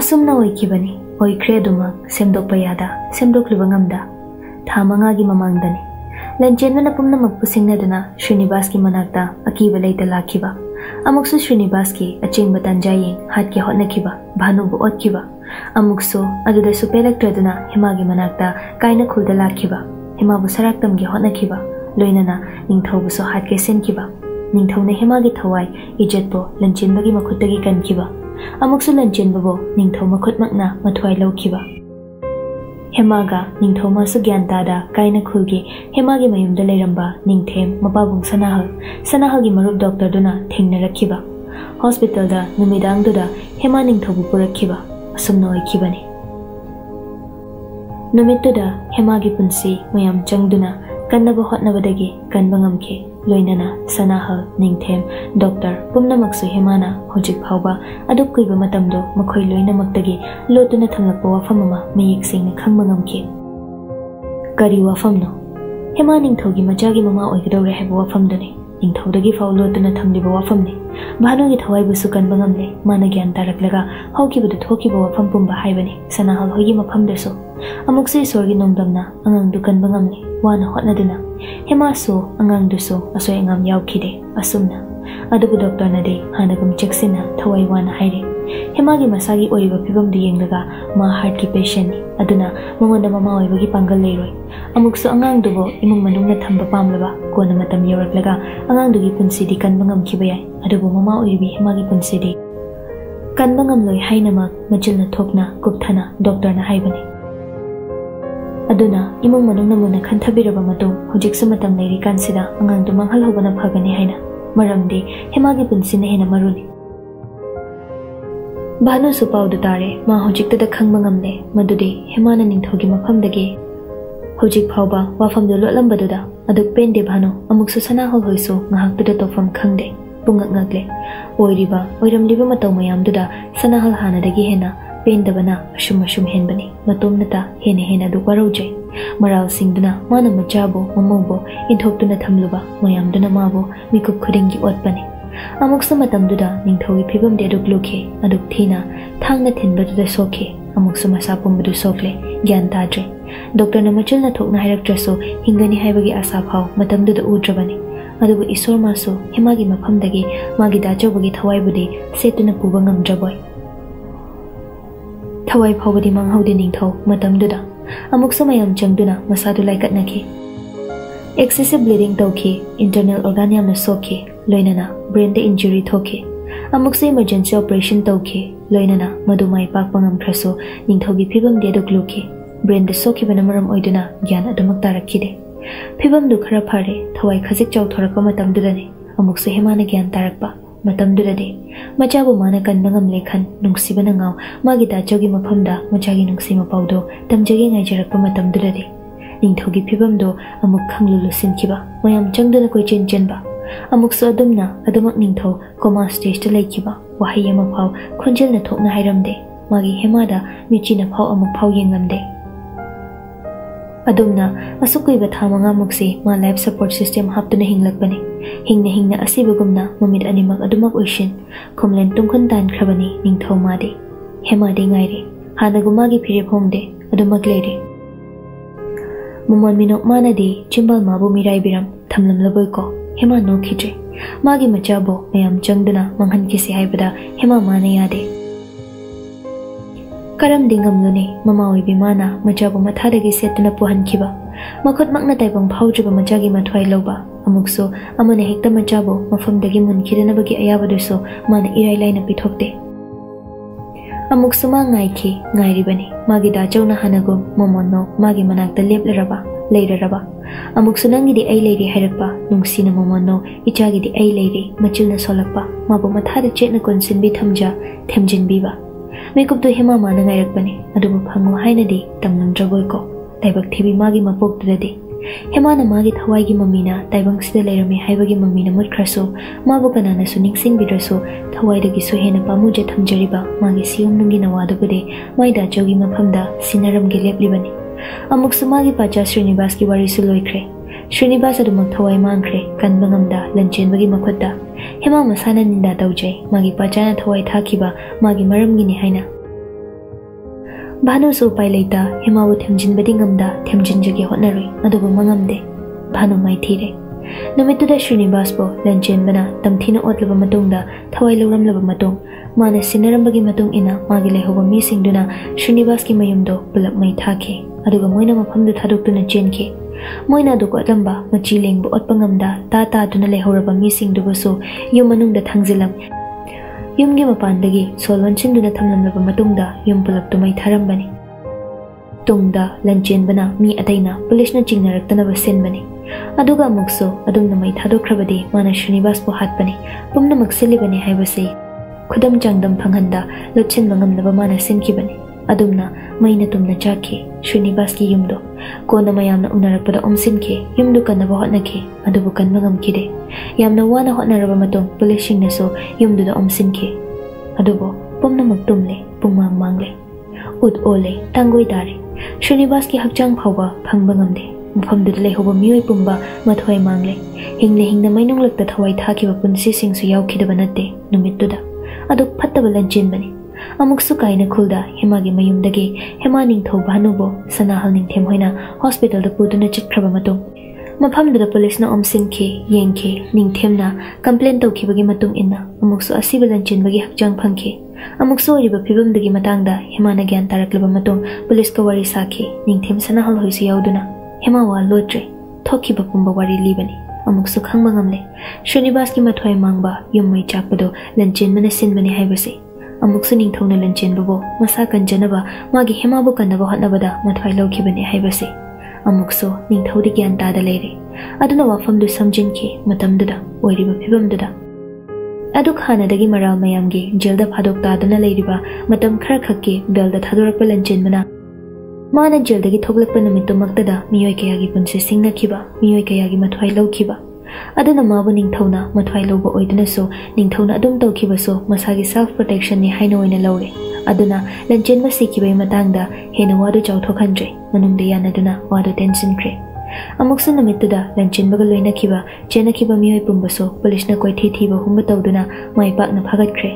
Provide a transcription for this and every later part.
ꯑꯁꯨꯝꯅ ꯑꯣꯏꯈꯤꯕꯅꯤ ꯑꯣꯏꯈ꯭ꯔꯦ ꯑꯗꯨꯃꯛ ꯁꯦꯝꯗꯣꯛꯄ ꯌꯥꯗ ꯁꯦꯝꯗꯣꯛꯂꯤꯕ ꯉꯝꯗ ꯊꯥ ꯃꯉꯥꯒꯤ ꯃꯃꯥꯡꯗꯅꯤ ꯂꯟꯆꯦꯟꯕꯅ ꯄꯨꯝꯅꯃꯛꯄꯨ ꯁꯤꯡꯅꯗꯨꯅ ꯁ꯭ꯔꯤꯅꯤꯕꯥꯁꯀꯤ ꯃꯅꯥꯛꯇ ꯑꯀꯤꯕ ꯂꯩꯇ ꯂꯥꯛꯈꯤꯕ ꯑꯃꯨꯛꯁꯨ ꯁ꯭ꯔꯤꯅꯤꯕꯥꯁꯀꯤ ꯑꯆꯦꯡꯕ ꯇꯥꯟꯖꯥ ꯌꯦꯡ ꯍꯥꯠꯀꯦ ꯍꯣꯠꯅꯈꯤꯕ ꯚꯥꯅꯨꯕꯨ ꯑꯣꯠꯈꯤꯕ ꯑꯃꯨꯛꯁꯨ ꯑꯗꯨꯗꯁꯨ ꯄꯦꯜꯂꯛꯇ꯭ꯔꯗꯨꯅ ꯍꯤꯃꯥꯒꯤ ꯃꯅꯥꯛꯇ ꯀꯥꯏꯅ ꯈꯨꯜꯗ ꯂꯥꯛꯈꯤꯕ ꯍꯤꯃꯥꯕꯨ ꯁꯔꯥꯛꯇꯝꯒꯤ ꯍꯣꯠꯅꯈꯤꯕ ꯂꯣꯏꯅꯅ ꯅꯤꯡꯊꯧꯕꯨꯁꯨ ꯍꯥꯠꯀꯦ ꯁꯤꯟꯈꯤꯕ ꯅꯤꯡꯊꯧꯅ ꯍꯦꯃꯥꯒꯤ ꯊꯋꯥꯏ ꯏꯖꯠꯄꯨ ꯂꯟꯆꯤꯟꯕꯒꯤ ꯃꯈꯨꯠꯇꯒꯤ ꯀꯟꯈꯤꯕ ꯑꯃꯨꯛꯁꯨ ꯂꯟꯆꯤꯟꯕꯕꯨ ꯅꯤꯡꯊꯧ ꯃꯈꯨꯠꯃꯛꯅ ꯃꯊ꯭ꯋꯥꯏ ꯂꯧꯈꯤꯕ ꯍꯦꯃꯥꯒ ꯅꯤꯡꯊꯧꯃꯁꯨ ꯒ꯭ꯌꯥꯟ ꯇꯥꯗ ꯀꯥꯏꯅ ꯈꯨꯜꯒꯤ ꯍꯦꯃꯥꯒꯤ ꯃꯌꯨꯝꯗ ꯂꯩꯔꯝꯕ ꯅꯤꯡꯊꯦꯝ ꯃꯄꯥꯕꯨꯡ ꯁꯅꯥꯍꯜ ꯁꯅꯥꯍꯜꯒꯤ ꯃꯔꯨꯞ ꯗꯣꯛꯇꯔꯗꯨꯅ ꯊꯦꯡꯅꯔꯛꯈꯤꯕ ꯍꯣꯁꯄꯤꯇꯥꯜꯗ ꯅꯨꯃꯤꯗꯥꯡꯗꯨꯗ ꯍꯦꯃꯥ ꯅꯤꯡꯊꯧꯕꯨ ꯄꯨꯔꯛꯈꯤꯕ ꯑꯁꯨꯝꯅ ꯑꯣꯏꯈꯤꯕꯅꯤ ꯅꯨꯃꯤꯠꯇꯨꯗ ꯍꯦꯃꯥꯒꯤ ꯄꯨꯟꯁꯤ ꯃꯌꯥꯝ ꯆꯪꯗꯨꯅ ꯀꯟꯅꯕ ꯍꯣꯠꯅꯕꯗꯒꯤ ꯀꯟꯕ ꯉꯝꯈꯤ ꯂꯣꯏꯅꯅ ꯁꯅꯥꯍꯜ ꯅꯤꯡꯊꯦꯝ ꯗꯣꯛꯇꯔ ꯄꯨꯝꯅꯃꯛꯁꯨ ꯍꯦꯃꯥꯅ ꯍꯧꯖꯤꯛ ꯐꯥꯎꯕ ꯑꯗꯨꯛ ꯀꯨꯏꯕ ꯃꯇꯝꯗꯣ ꯃꯈꯣꯏ ꯂꯣꯏꯅꯃꯛꯇꯒꯤ ꯂꯣꯠꯇꯨꯅ ꯊꯝꯂꯛꯄ ꯋꯥꯐꯝ ꯑꯃ ꯃꯌꯦꯛ ꯁꯦꯡꯅ ꯈꯪꯕ ꯉꯝꯈꯤ ꯀꯔꯤ ꯋꯥꯐꯝꯅꯣ ꯍꯦꯃꯥ ꯅꯤꯡꯊꯧꯒꯤ ꯃꯆꯥꯒꯤ ꯃꯃꯥ ꯑꯣꯏꯒꯗꯧꯔꯦ ꯍꯥꯏꯕ ꯋꯥꯐꯝꯗꯨꯅꯤ ꯅꯤꯡꯊꯧꯗꯒꯤ ꯐꯥꯎ ꯂꯣꯠꯇꯨꯅ ꯊꯝꯂꯤꯕ ꯋꯥꯐꯝꯅꯤ ꯚꯥꯅꯨꯒꯤ ꯊꯋꯥꯏꯕꯨꯁꯨ ꯀꯟꯕ ꯉꯝꯂꯦ ꯃꯥꯅ ꯒ꯭ꯌꯥꯟ ꯇꯥꯔꯛꯂꯒ ꯍꯧꯈꯤꯕꯗ ꯊꯣꯛꯈꯤꯕ ꯋꯥꯐꯝ ꯄꯨꯝꯕ ꯍꯥꯏꯕꯅꯤ ꯁꯅꯥꯍꯜ ꯍꯣꯏꯒꯤ ꯃꯐꯝꯗꯁꯨ ꯑꯃꯨꯛꯁꯨ ꯏꯁꯣꯔꯒꯤ ꯅꯣꯡꯗꯝꯅ ꯑꯉꯥꯡꯗꯨ ꯀꯟꯕ ꯉꯝꯂꯦ wano na duna. Himaso ang ang duso aso ang am yaw kide asumna. Adabu doktor na de hanagam cheksin na thawai wana haire. Himagi masagi oiba pibam di yung laga mga heart ki patient ni. Aduna mangwanda mama oiba ki panggal leiroy. Amukso ang ang dubo imong manung na thamba pamlaba ko na matam yawag laga ang ang dugi punsi di kan bangam kibayay. Adabu mama oibi himagi punsi di. Kan bangam loy hay namak majil na thok na gupthana doktor na haibani. ꯑꯗꯨꯅ ꯏꯃꯨꯡ ꯃꯅꯨꯡꯅ ꯃꯨꯟꯅ ꯈꯟꯊꯕꯤꯔꯕ ꯃꯇꯨꯡ ꯍꯧꯖꯤꯛꯁꯨ ꯃꯇꯝ ꯂꯩꯔꯤꯀꯥꯟꯁꯤꯗ ꯑꯉꯥꯡꯗꯨ ꯃꯥꯡꯍꯜꯍꯧꯕꯅ ꯐꯒꯅꯤ ꯍꯥꯏꯅ ꯃꯔꯝꯗꯤ ꯍꯦꯃꯥꯒꯤ ꯄꯨꯟꯁꯤꯅ ꯍꯦꯟꯅ ꯃꯔꯨꯅꯤ ꯚꯥꯅꯨꯁꯨ ꯄꯥꯎꯗꯨ ꯇꯥꯔꯦ ꯃꯥ ꯍꯧꯖꯤꯛꯇꯗ ꯈꯪꯕ ꯉꯝꯂꯦ ꯃꯗꯨꯗꯤ ꯍꯦꯃꯥꯅ ꯅꯤꯡꯊꯧꯒꯤ ꯃꯐꯝꯗꯒꯤ ꯍꯧꯖꯤꯛ ꯐꯥꯎꯕ ꯋꯥꯐꯝꯗꯨ ꯂꯣꯠꯂꯝꯕꯗꯨꯗ ꯑꯗꯨꯛ ꯄꯦꯟꯗꯦ ꯚꯥꯅꯨ ꯑꯃꯨꯛꯁꯨ ꯁꯅꯥꯍꯣꯜ ꯍꯣꯏꯁꯨ ꯉꯥꯏꯍꯥꯛꯇꯨꯗ ꯇꯧꯐꯝ ꯈꯪꯗꯦ ꯄꯨꯡꯉꯛ ꯉꯛꯂꯦ ꯑꯣꯏꯔꯤꯕ ꯑꯣꯏꯔꯝꯂꯤꯕ ꯃꯇꯧ ꯃꯌꯥꯝꯗꯨꯗ ꯁꯅꯥꯍꯜ ꯍꯥꯟꯅꯗꯒꯤ ꯍꯦꯟꯅ ꯄꯦꯟꯗꯕꯅ ꯑꯁꯨꯝ ꯑꯁꯨꯝ ꯍꯦꯟꯕꯅꯤ ꯃꯇꯣꯝꯅꯇ ꯍꯦꯟꯅ ꯍꯦꯟꯅ ꯑꯗꯨꯛ ꯋꯥꯔꯧꯖꯩ ꯃꯔꯥꯜꯁꯤꯡꯗꯨꯅ ꯃꯥꯅ ꯃꯆꯥꯕꯨ ꯃꯃꯧꯕꯨ ꯏꯟꯊꯣꯛꯇꯨꯅ ꯊꯝꯂꯨꯕ ꯃꯌꯥꯝꯗꯨꯅ ꯃꯥꯕꯨ ꯃꯤꯀꯨꯞ ꯈꯨꯗꯤꯡꯒꯤ ꯑꯣꯠꯄꯅꯤ ꯑꯃꯨꯛꯁꯨ ꯃꯇꯝꯗꯨꯗ ꯅꯤꯡꯊꯧꯒꯤ ꯐꯤꯕꯝꯗꯤ ꯑꯗꯨꯛ ꯂꯨꯈꯤ ꯑꯗꯨꯛ ꯊꯤꯅ ꯊꯥꯡꯅ ꯊꯤꯟꯕꯗꯨꯗ ꯁꯣꯛꯈꯤ ꯑꯃꯨꯛꯁꯨ ꯃꯁꯥ ꯄꯨꯝꯕꯗꯨ ꯁꯣꯛꯂꯦ ꯒ꯭ꯌꯥꯟ ꯇꯥꯗ꯭ꯔꯦ ꯗꯣꯛꯇꯔꯅ ꯃꯆꯤꯜꯅ ꯊꯣꯛꯅ ꯍꯥꯏꯔꯛꯇ꯭ꯔꯁꯨ ꯍꯤꯡꯒꯅꯤ ꯍꯥꯏꯕꯒꯤ ꯑꯁꯥ ꯐꯥꯎ ꯃꯇꯝꯗꯨꯗ ꯎꯗ꯭ꯔꯕꯅꯤ ꯑꯗꯨꯕꯨ ꯏꯁꯣꯔ ꯃꯥꯁꯨ ꯍꯦꯃꯥꯒꯤ ꯃꯐꯝꯗꯒꯤ ꯃꯥꯒꯤ ꯗꯥꯆꯧꯕꯒꯤ ꯊꯋꯥꯏꯕꯨꯗꯤ ꯁꯦꯠꯇꯨꯅ ꯄꯨꯕ ꯉꯝꯗ꯭ꯔꯕꯣꯏ ꯊꯋꯥꯏ ꯐꯥꯎꯕꯗꯤ ꯃꯥꯡꯍꯧꯗꯦ ꯅꯤꯡꯊꯧ ꯃꯇꯝꯗꯨꯗ ꯑꯃꯨꯛꯁꯨ ꯃꯌꯥꯝ ꯆꯪꯗꯨꯅ ꯃꯁꯥꯗꯨ ꯂꯥꯏꯀꯠꯅꯈꯤ excessive bleeding tauki internal organ yamna sokhi loinana brain de injury thoki amuk se emergency operation tauki loinana madu mai pak pangam khraso ningthogi phibam de dok luki brain de sokhi bana maram oiduna gyan adamak tarakhi de phibam du khara phare thawai khajik chaw thorakpa matam dudane amuk se hemana gyan tarakpa matam dudade machabu mana kan bangam lekhan nungsi bana ngaw magi da jogi maphamda machagi nungsi mapawdo tamjagi ngai jarakpa matam dudade ꯅꯤꯡꯊꯧꯒꯤ ꯐꯤꯕꯝꯗꯣ ꯑꯃꯨꯛ ꯈꯪꯂꯨ ꯂꯨꯁꯤꯟꯈꯤꯕ ꯃꯌꯥꯝ ꯆꯪꯗꯨꯅ ꯀꯣꯏꯆꯦꯟ ꯆꯦꯟꯕ ꯑꯃꯨꯛꯁꯨ ꯑꯗꯨꯝꯅ ꯑꯗꯨꯃꯛ ꯅꯤꯡꯊꯧ ꯀꯣꯃꯥ ꯁ꯭ꯇꯦꯖꯇ ꯂꯩꯈꯤꯕ ꯋꯥꯍꯩ ꯑꯃ ꯐꯥꯎ ꯈꯣꯟꯖꯦꯜꯅ ꯊꯣꯛꯅ ꯍꯥꯏꯔꯝꯗꯦ ꯃꯥꯒꯤ ꯍꯦꯃꯥꯗ ꯃꯤꯆꯤꯅ ꯐꯥꯎ ꯑꯃꯨꯛ ꯐꯥꯎ ꯌꯦꯡꯂꯝꯗꯦ अदुमना असुकैब था मंगामुक्से मा लाइफ सपोर्ट सिस्टम हापतुना हिंगलकबने हिंगने हिंग असिबगुमना ममित अनिमक अदुमक उइशिन खुमलेन मादे हेमादे गायरे हानागुमागी फिरेप होंगदे अदुमक लेरे मुमोन मिनोक मानादे चिंबाल माबु मिराइबिरम थमलमलबोइको हेमा नोखिद्रे मागी मचाबो मयाम चंगदुना मंगहनखिसे हाइबदा हेमा माना यादे karam dingamduni mama oi bimana machabu mathadagi setuna puhankiba makot makna taibang phaujuba machagi mathwai loba. Amukso amane hekta machabu mafamdagi munkiranabagi ayabaduso mana irai laina pithokte amuk suma ngai khi, ngai ri bani. Magi da chau na hanago momonno magi manak ta lep le raba leira raba. Amuk sunangi di ai leiri nung nungsi na momonno ichagi di ai leiri machil na solakpa mabu mathada chet na konsin bi thamja themjin bi ba. Makeup तो हेमा माना गायरकने फंगो है तमनद्रबोको तैबक थेबी मागी मपोक्तुदे हेमा मागी थवाई की मम्मीना तैबंग सिद लेरमे हाइबगी मम्मीना मुटखरसु माबु कनानसु निंगसिंबिदरसु थवाइदगीसु हेना पामुजे थमजरिबा मागी सियोमनुंगी नवादुबुदे माइदा जोगी मफमदा सिनरमगी लेपलिबनी अमुक सुमागी पाचा श्रीनिवास की वारिसु लोइख्रे ಶ್ರೀನಿವಾಸ್ ಅದು ಥವಾಯ್ ಮಾಂಗ್ರೆ ಕನ್ಬಂಗಮ್ದ ಲಂಚೆನ್ಬಗಿ ಮಖುತ್ತ ಹೇಮಾ ಮಸಾನನಿಂದ ತೌಜೈ ಮಾಗಿ ಪಚಾನ ಥವಾಯ್ ಥಾಕಿಬ ಮಾಗಿ ಮರಮ್ಗಿನಿ ಹೈನ ಭಾನುಸು ಉಪಾಯ್ ಲೈತ ಹೇಮಾವು ಥೆಮ್ಜಿನ್ಬದಿ ಗಮ್ದ ಥೆಮ್ಜಿನ್ಜಗೆ ಹೊನ್ನರುಯ್ ಅದುಬು ಮಂಗಮ್ದೆ ಭಾನು ಮೈಥಿರೆ ನುಮಿತ್ತುದ ಶ್ರೀನಿವಾಸ್ಬು ಲಂಚೆನ್ಬನ ತಮ್ಥಿನ ಓದ್ಲಬ ಮತುಂಗ್ದ ಥವಾಯ್ ಲೌರಮ್ಲಬ ಮತುಂಗ್ ಮಾನ ಸಿನ್ನರಮ್ಬಗಿ ಮತುಂಗ್ ಇನ ಮಾಗಿ ಲೈಹೋಬ ಮೀಸಿಂಗ್ದುನ ಶ್ರೀನಿವಾಸ್ಗೆ ಮಯುಮ್ದು ಪುಲಪ್ ಮೈ ಥಾಕೆ ಅದುಗ ಮೊಯ್ನ ಮಫಮ್ದು ಥಾದುಕ್ತುನ ಚೇನ್ಕೆ ꯃꯣꯏꯅ ꯑꯗꯨ ꯀꯣꯠꯂꯝꯕ ꯃꯆꯤ ꯂꯦꯡꯕ ꯑꯣꯠꯄ ꯉꯝꯗ ꯇꯥ ꯇꯥꯗꯨꯅ ꯂꯩꯍꯧꯔꯕ ꯃꯤꯁꯤꯡꯗꯨꯕꯨꯁꯨ ꯌꯨꯝ ꯃꯅꯨꯡꯗ ꯊꯥꯡꯖꯤꯜꯂꯝ ꯌꯨꯝꯒꯤ ꯃꯄꯥꯟꯗꯒꯤ ꯁꯣꯜ ꯑꯣꯟꯁꯤꯟꯗꯨꯅ ꯊꯝꯂꯝꯂꯕ ꯃꯇꯨꯡꯗ ꯌꯨꯝ ꯄꯨꯂꯞꯇꯨ ꯃꯩ ꯊꯥꯔꯝꯕꯅꯤ ꯇꯨꯡꯗ ꯂꯟꯆꯦꯟꯕꯅ ꯃꯤ ꯑꯇꯩꯅ ꯄꯨꯂꯤꯁꯅ ꯆꯤꯡꯅꯔꯛꯇꯅꯕ ꯁꯤꯟꯕꯅꯤ ꯑꯗꯨꯒ ꯑꯃꯨꯛꯁꯨ ꯑꯗꯨꯝꯅ ꯃꯩ ꯊꯥꯗꯣꯛꯈ꯭ꯔꯕꯗꯤ ꯃꯥꯅ ꯁ꯭ꯔꯤꯅꯤꯕꯥꯁꯄꯨ ꯍꯥꯠꯄꯅꯤ ꯄꯨꯝꯅꯃꯛ ꯁꯤꯜꯂꯤꯕꯅꯤ ꯍꯥꯏꯕꯁꯤ ꯈꯨꯗꯝ ꯆꯥꯡꯗꯝ ꯐꯪꯍꯟꯗ ꯂꯨꯠꯁꯤꯟꯕ ꯉꯝꯅꯕ ꯃꯥꯅ ꯁꯤꯟꯈꯤꯕꯅꯤ ꯑꯗꯨꯝꯅ ꯃꯩꯅ ꯇꯨꯝꯅ ꯆꯥꯈꯤ ꯁ꯭ꯔꯤꯅꯤꯕꯥꯁꯀꯤ ꯌꯨꯝꯗꯣ ꯀꯣꯟꯅ ꯃꯌꯥꯝꯅ ꯎꯅꯔꯛꯄꯗ ꯑꯣꯝꯁꯤꯟꯈꯤ ꯌꯨꯝꯗꯨ ꯀꯟꯅꯕ ꯍꯣꯠꯅꯈꯤ ꯑꯗꯨꯕꯨ ꯀꯟꯕ ꯉꯝꯈꯤꯗꯦ ꯌꯥꯝꯅ ꯋꯥꯅ ꯍꯣꯠꯅꯔꯕ ꯃꯇꯨꯡ ꯄꯨꯂꯤꯁꯁꯤꯡꯅꯁꯨ ꯌꯨꯝꯗꯨꯗ ꯑꯣꯝꯁꯤꯟꯈꯤ ꯑꯗꯨꯕꯨ ꯄꯨꯝꯅꯃꯛ ꯇꯨꯝꯂꯦ ꯄꯨꯡꯃꯥꯡ ꯃꯥꯡꯂꯦ ꯎꯠ ꯑꯣꯜꯂꯦ ꯇꯥꯡꯒꯣꯏ ꯇꯥꯔꯦ ꯁ꯭ꯔꯤꯅꯤꯕꯥꯁꯀꯤ ꯍꯛꯆꯥꯡ ꯐꯥꯎꯕ ꯐꯪꯕ ꯉꯝꯗꯦ ꯃꯐꯝꯗꯨꯗ ꯂꯩꯍꯧꯕ ꯃꯤꯑꯣꯏ ꯄꯨꯝꯕ ꯃꯊꯋꯥꯏ ꯃꯥꯡꯂꯦ ꯍꯤꯡꯅ ꯍꯤꯡꯅ ꯃꯩꯅꯨꯡꯂꯛꯇ ꯊꯋꯥꯏ ꯊꯥꯈꯤꯕ ꯄꯨꯟꯁꯤꯁꯤꯡꯁꯨ ꯌꯥꯎꯈꯤꯗꯕ ꯅꯠꯇꯦ ꯅꯨꯃꯤꯠꯇꯨꯗ ꯑꯗꯨ ꯐꯠꯇꯕ ꯂꯟꯆꯦꯟꯕꯅꯤ ꯑꯃꯨꯛꯁꯨ ꯀꯥꯏꯅ ꯈꯨꯜꯗ ꯍꯦꯃꯥꯒꯤ ꯃꯌꯨꯝꯗꯒꯤ ꯍꯦꯃꯥ ꯅꯤꯡꯊꯧꯕ ꯍꯅꯨꯕꯣ ꯁꯅꯥꯍꯜ ꯅꯤꯡꯊꯦꯝ ꯍꯣꯏꯅ ꯍꯣꯁꯄꯤꯇꯥꯜꯗ ꯄꯨꯗꯨꯅ ꯆꯠꯈ꯭ꯔꯕ ꯃꯇꯨꯡ ꯃꯐꯝꯗꯨꯗ ꯄꯨꯂꯤꯁꯅ ꯑꯣꯝꯁꯤꯟꯈꯤ ꯌꯦꯡꯈꯤ ꯅꯤꯡꯊꯦꯝꯅ ꯀꯝꯄ꯭ꯂꯦꯟ ꯇꯧꯈꯤꯕꯒꯤ ꯃꯇꯨꯡ ꯏꯟꯅ ꯑꯃꯨꯛꯁꯨ ꯑꯁꯤꯕ ꯂꯟꯆꯤꯟꯕꯒꯤ ꯍꯛꯆꯥꯡ ꯐꯪꯈꯤ ꯑꯃꯨꯛꯁꯨ ꯑꯣꯏꯔꯤꯕ ꯐꯤꯕꯝꯗꯨꯒꯤ ꯃꯇꯥꯡꯗ ꯍꯦꯃꯥꯅ ꯒ꯭ꯌꯥꯟ ꯇꯥꯔꯛꯂꯕ ꯃꯇꯨꯡ ꯄꯨꯂꯤꯁꯀ ꯋꯥꯔꯤ ꯁꯥꯈꯤ ꯅꯤꯡꯊꯦꯝ ꯁꯅꯥꯍꯜ ꯍꯣꯏꯁꯨ ꯌꯥꯎꯗꯨꯅ ꯍꯦꯃꯥ ꯋꯥ ꯂꯣꯠꯇ꯭ꯔꯦ ꯊꯣꯛꯈꯤꯕ ꯄꯨꯝꯕ ꯋꯥꯔꯤ ꯂꯤꯕꯅꯤ ꯑꯃꯨꯛꯁꯨ ꯈꯪꯕ ꯉꯝꯂꯦ ꯁ꯭ꯔꯤꯅꯤꯕꯥꯁꯀꯤ ꯃꯊ꯭ꯋꯥꯏ ꯃꯥꯡꯕ ꯌꯨꯝꯃꯩ ꯆꯥꯛꯄꯗꯣ ꯂꯟꯆꯤꯟꯕꯅ ꯁꯤꯟꯕꯅꯤ ꯍꯥꯏꯕꯁꯤ ꯑꯃꯨꯛꯁꯨ ꯅꯤꯡꯊꯧꯅ ꯂꯟꯆꯦꯟꯕꯕꯨ ꯃꯁꯥ ꯀꯟꯖꯅꯕ ꯃꯥꯒꯤ ꯍꯦꯃꯥꯕꯨ ꯀꯟꯅꯕ ꯍꯣꯠꯅꯕꯗ ꯃꯊ꯭ꯋꯥꯏ ꯂꯧꯈꯤꯕꯅꯤ ꯍꯥꯏꯕꯁꯤ ꯑꯃꯨꯛꯁꯨ ꯅꯤꯡꯊꯧꯗꯤ ꯒ꯭ꯌꯥꯟ ꯇꯥꯗ ꯂꯩꯔꯦ ꯑꯗꯨꯅ ꯋꯥꯐꯝꯗꯨ ꯁꯝꯖꯤꯟꯈꯤ ꯃꯇꯝꯗꯨꯗ ꯑꯣꯏꯔꯤꯕ ꯐꯤꯕꯝꯗꯨꯗ ꯑꯗꯨꯛ ꯍꯥꯟꯅꯗꯒꯤ ꯃꯔꯥꯜ ꯃꯌꯥꯝꯒꯤ ꯖꯦꯜꯗ ꯐꯥꯗꯣꯛ ꯇꯥꯗꯨꯅ ꯂꯩꯔꯤꯕ ꯃꯇꯝ ꯈꯔ ꯈꯛꯀꯤ ꯕꯦꯜꯗ ꯊꯥꯗꯣꯔꯛꯄ ꯂꯟꯆꯦꯟꯕꯅ ꯃꯥꯅ ꯖꯦꯜꯗꯒꯤ ꯊꯣꯛꯂꯛꯄ ꯅꯨꯃꯤꯠꯇꯨꯃꯛꯇꯗ ꯃꯤꯑꯣꯏ ꯀꯌꯥꯒꯤ ꯄꯨꯟꯁꯤ ꯁꯤꯡꯅꯈꯤꯕ ꯃꯤꯑꯣꯏ ꯀꯌꯥꯒꯤ ꯃꯊ꯭ꯋꯥꯏ ꯂꯧꯈꯤꯕ ꯑꯗꯨꯅ ꯃꯥꯕꯨ ꯅꯤꯡꯊꯧꯅ ꯃꯊ꯭ꯋꯥꯏ ꯂꯧꯕ ꯑꯣꯏꯗꯨꯅꯁꯨ ꯅꯤꯡꯊꯧꯅ ꯑꯗꯨꯝ ꯇꯧꯈꯤꯕꯁꯨ ꯃꯁꯥꯒꯤ ꯁꯦꯜꯐ ꯄ꯭ꯔꯣꯇꯦꯛꯁꯟꯅꯤ ꯍꯥꯏꯅ ꯑꯣꯏꯅ ꯂꯧꯔꯦ ꯑꯗꯨꯅ ꯂꯟꯆꯦꯟꯕ ꯁꯤꯈꯤꯕꯒꯤ ꯃꯇꯥꯡꯗ ꯍꯦꯟꯅ ꯋꯥꯗꯨ ꯆꯥꯎꯊꯣꯛꯍꯟꯗ꯭ꯔꯦ ꯃꯅꯨꯡꯗ ꯌꯥꯅꯗꯨꯅ ꯋꯥꯗꯨ ꯇꯦꯟꯁꯤꯟꯈ꯭ꯔꯦ ꯑꯃꯨꯛꯁꯨ ꯅꯨꯃꯤꯠꯇꯨꯗ ꯂꯟꯆꯦꯟꯕꯒ ꯂꯣꯏꯅꯈꯤꯕ ꯆꯦꯟꯅꯈꯤꯕ ꯃꯤꯑꯣꯏ ꯄꯨꯝꯕꯁꯨ ꯄꯨꯂꯤꯁꯅ ꯀꯣꯏꯊꯤ ꯊꯤꯕ ꯍꯨꯝꯕ ꯇꯧꯗꯨꯅ ꯃꯥꯏ ꯄꯥꯛꯅ ꯐꯥꯒꯠꯈ꯭ꯔꯦ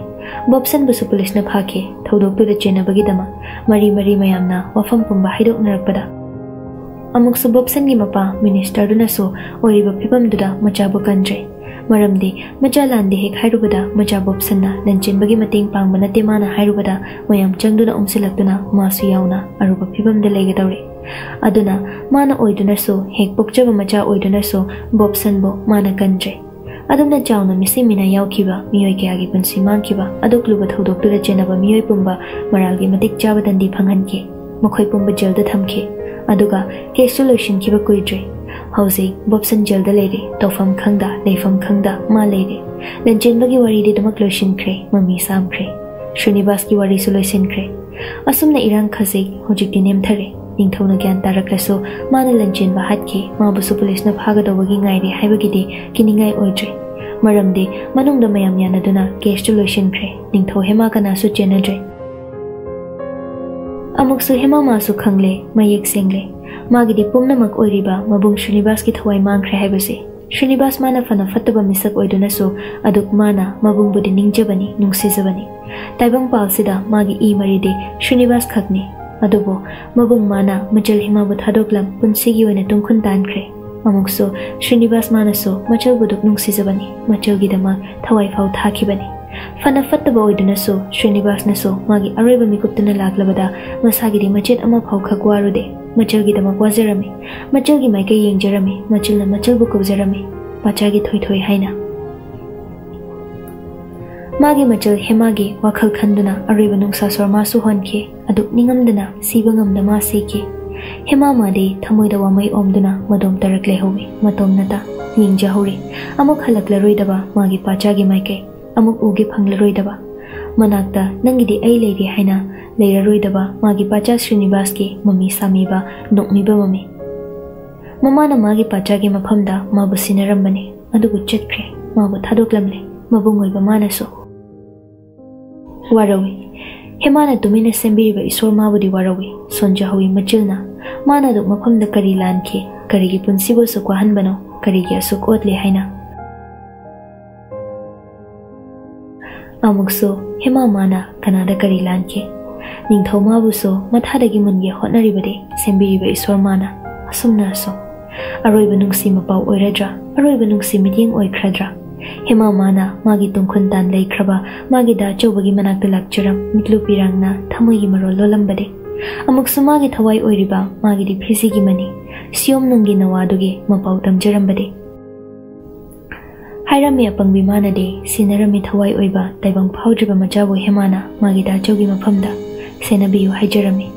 ꯕꯣꯞꯁꯟꯕꯨꯁꯨ ꯄꯨꯂꯤꯁꯅ ꯐꯥꯈꯤ ꯊꯧꯗꯣꯛꯇꯨꯗ ꯆꯦꯟꯅꯕꯒꯤꯗꯃꯛ ꯃꯔꯤ ꯃꯔꯤ ꯃꯌꯥꯝꯅ ꯋꯥꯐꯝ ꯄꯨꯝꯕ ꯍꯥꯏꯗꯣꯛꯅꯔꯛꯄꯗ ꯑꯃꯨꯛꯁꯨ ꯕꯣꯞꯁꯟꯒꯤ ꯃꯄꯥ ꯃꯤꯅꯤꯁꯇꯔꯗꯨꯅꯁꯨ ꯑꯣꯏꯔꯤꯕ ꯐꯤꯕꯝꯗꯨꯗ ꯃꯆꯥꯕꯨ ꯀꯟꯗ꯭ꯔꯦ ꯃꯔꯝꯗꯤ ꯃꯆꯥ ꯂꯥꯟꯗꯦ ꯍꯦꯛ ꯍꯥꯏꯔꯨꯕꯗ ꯃꯆꯥ ꯕꯣꯞꯁꯟꯅ ꯂꯟꯆꯦꯟꯕꯒꯤ ꯃꯇꯦꯡ ꯄꯥꯡꯕ ꯅꯠꯇꯦ ꯃꯥꯅ ꯍꯥꯏꯔꯨꯕꯗ ꯃꯌꯥꯝ ꯆꯪꯗꯨꯅ ꯑꯣꯝꯁꯤꯜꯂꯛꯇꯨꯅ ꯃꯥꯁꯨ ꯌꯥꯎꯅ ꯑꯔꯨꯕ ꯐꯤꯕꯝꯗ ꯂꯩꯒꯗꯧꯔꯦ ꯑꯗꯨꯅ ꯃꯥꯅ ꯑꯣꯏꯗꯨꯅꯁꯨ ꯍꯦꯛ ꯄꯣꯛꯆꯕ ꯃꯆꯥ ꯑꯣꯏꯗꯨꯅꯁꯨ ꯕꯣꯞꯁꯟꯕꯨ ꯃꯥꯅ ꯀꯟꯗ꯭ꯔꯦ ꯑꯗꯨꯝꯅ ꯆꯥꯎꯅ ꯃꯤꯁꯤ ꯃꯤꯅꯥ ꯌꯥꯎꯈꯤꯕ ꯃꯤꯑꯣꯏ ꯀꯌꯥꯒꯤ ꯄꯨꯟꯁꯤ ꯃꯥꯡꯈꯤꯕ ꯑꯗꯨꯛ ꯂꯨꯕ ꯊꯧꯗꯣꯛꯇꯨꯗ ꯆꯦꯟꯅꯕ ꯃꯤꯑꯣꯏ ꯄꯨꯝꯕ ꯃꯔꯥꯜꯒꯤ ꯃꯇꯤꯛ ꯆꯥꯕ ꯗꯟꯗꯤ ꯐꯪꯍꯟꯈꯤ ꯃꯈꯣꯏ ꯄꯨꯝꯕ ꯖꯦꯜꯗ ꯊꯝꯈꯤ ꯑꯗꯨꯒ ꯀꯦꯁꯇꯨ ꯂꯣꯏꯁꯤꯟꯈꯤꯕ ꯀꯨꯏꯗ꯭ꯔꯤ ꯍꯧꯖꯤꯛ ꯕꯣꯞꯁꯟ ꯖꯦꯜꯗ ꯂꯩꯔꯦ ꯇꯧꯐꯝ ꯈꯪꯗ ꯂꯩꯐꯝ ꯈꯪꯗ ꯃꯥ ꯂꯩꯔꯦ ꯂꯟꯆꯦꯟꯕꯒꯤ ꯋꯥꯔꯤꯗꯤ ꯑꯗꯨꯃꯛ ꯂꯣꯏꯁꯤꯟꯈ꯭ꯔꯦ ꯃꯃꯤ ꯁꯥꯝꯈ꯭ꯔꯦ ꯁ꯭ꯔꯤꯅꯤꯕꯥꯁꯀꯤ ꯋꯥꯔꯤꯁꯨ ꯂꯣꯏꯁꯤꯟꯈ꯭ꯔꯦ ꯑꯁꯨꯝꯅ ꯏꯔꯥꯡ ꯈꯖꯤꯛ ꯍꯧꯖꯤꯛꯇꯤ ꯅꯦꯝꯊꯔꯦ ꯅꯤꯡꯊꯧꯅ ꯒ꯭ꯌꯥꯟ ꯇꯥꯔꯛꯂꯁꯨ ꯃꯥꯅ ꯂꯟꯆꯦꯟꯕ ꯍꯥꯠꯈꯤ ꯃꯥꯕꯨꯁꯨ ꯄꯨꯂꯤꯁꯅ ꯐꯥꯒꯗꯧꯕꯒꯤ ꯉꯥꯏꯔꯦ ꯍꯥꯏꯕꯒꯤꯗꯤ ꯀꯤꯅꯤꯡꯉꯥꯏ ꯑꯣꯏꯗ꯭ꯔꯦ ꯃꯔꯝꯗꯤ ꯃꯅꯨꯡꯗ ꯃꯌꯥꯝ ꯌꯥꯅꯗꯨꯅ ꯀꯦꯁꯇꯨ ꯂꯣꯏꯁꯤꯟꯈ꯭ꯔꯦ ꯅꯤꯡꯊꯧ ꯍꯦꯃꯥ ꯀꯅꯥꯁꯨ ꯆꯦꯟꯅꯗ꯭ꯔꯦ हेमा मू खे मये सेंगे मागे पुनमक मबू श्रीनीवास की थवाई मांगे है श्रीनीवास मा फना फटब मिसकू माना मबूद निजबनी तैबं पासीद मागे इ मरीदे श्रीनीवास खकने मब मबू माना मचल हिमा थादोलम पुनसीगी तुखन तानख्रे अमुसु श्रीनीवास मानसो मचल बुदुक नुसीजबनी मचल की दम थवाई फाउ थाबनी ಫನಫತ್ತಬೌದನಸು ಶ್ರೀನಿವಾಸ್ನಸು ಮಾಗಿ ಅರೈಬ ಮಿಕುಪ್ತನ ಲಾಗ್ಲಬದ ಮಸಾಗಿರಿ ಮಚೇತ್ ಅಮ ಫೌಖಗ್ವಾರುದೆ ಮಚಲ್ಗಿದಮಕ್ ವಾಜರಮಿ ಮಚಲ್ಗಿ ಮೈಕೈ ಯೆಂಜರಮಿ ಮಚಲ್ನ ಮಚಲ್ಬು ಕುಬ್ಜರಮಿ ಪಚಾಗಿ ಥೊಯ್ ಥೊಯ್ ಹೈನ ಮಾಗಿ ಮಚಲ್ ಹೆಮಾಗಿ ವಾಖಲ್ ಖಂದುನ ಅರೈಬ ನುಂಗ್ಸಾ ಸ್ವರ್ಮಾಸು ಹೊನ್ಕೆ ಅದು ನಿಂಗಮ್ದನ ಸೀಬಂಗಮ್ದ ಮಾ ಸೀಕೆ ಹೆಮಾ ಮಾದಿ ಥಮೊಯ್ದ ವಾಮೈ ಓಮ್ದುನ ಮದೋಮ್ ತರಕ್ಲೆ ಹೋವಿ ಮತೋಮ್ನತ ಯೆಂಜ ಹೋರಿ ಅಮುಕ್ ಹಲಕ್ಲ ರುಯ್ದವ ಮಾಗಿ ಪಾಚಾಗಿ ಮೈಕೈ ꯑꯃꯨꯛ ꯎꯒꯦ ꯐꯪꯂꯔꯣꯏꯗꯕ ꯃꯅꯥꯛꯇ, ꯅꯪꯒꯤꯗꯤ ꯑꯩ ꯂꯩꯔꯤ ꯍꯥꯏꯅ ꯂꯩꯔꯔꯣꯏꯗꯕ ꯃꯥꯒꯤ ꯄꯥꯆꯥ ꯁ꯭ꯔꯤꯅꯤꯕꯥꯁꯀꯤ ꯃꯃꯤ ꯁꯥꯃꯤꯕ ꯅꯣꯛꯃꯤꯕ ꯃꯃꯤ. ꯃꯃꯥꯅ ꯃꯥꯒꯤ ꯄꯥꯆꯥꯒꯤ ꯃꯐꯝꯗ ꯃꯥꯕꯨ ꯁꯤꯟꯅꯔꯝꯕꯅꯤ, ꯑꯗꯨꯕꯨ ꯆꯠꯈ꯭ꯔꯦ माबु थादोक्लमले मबुंग ओइबा मानसो वारवी हेमाना तुमिने सेंबिरिबा ईश्वर माबुदि वारवी सोंजा हवी मचिलना माना दु मफमद करी लानखे करीगी पुंसिबो सुक्वाहनबनो करीगी ओतले हाइना amukso hema mana kanada kari lanche. Ning thoma bu so matha da gi mun ge honari bade sembi ri bai sor mana asumna so. Aroi banung si mapau oiradra aroi banung si miting oi khradra hema mana magi tungkhun tan lei khraba magi da chobagi manak da lakchuram mitlu pirangna thamoi gi maro lolam bade amuk suma gi thawai oiriba magi di phisi gi mani siom nung gi nawadu gi mapau tamjaram bade ꯍꯥꯏꯔꯝꯃꯤ ꯑꯄꯪꯕꯤ ꯃꯥꯅꯗꯤ ꯁꯤꯟꯅꯔꯝꯃꯤ ꯊꯋꯥꯏ ꯑꯣꯏꯕ ꯇꯥꯏꯕꯪ ꯐꯥꯎꯗ꯭ꯔꯤꯕ ꯃꯆꯥꯕꯨ ꯍꯦꯃꯥꯅ ꯃꯥꯒꯤ ꯗꯥ ꯑꯆꯧꯒꯤ ꯃꯐꯝꯗ ꯁꯦꯟꯅꯕꯤꯌꯨ ꯍꯥꯏꯖꯔꯝꯃꯤ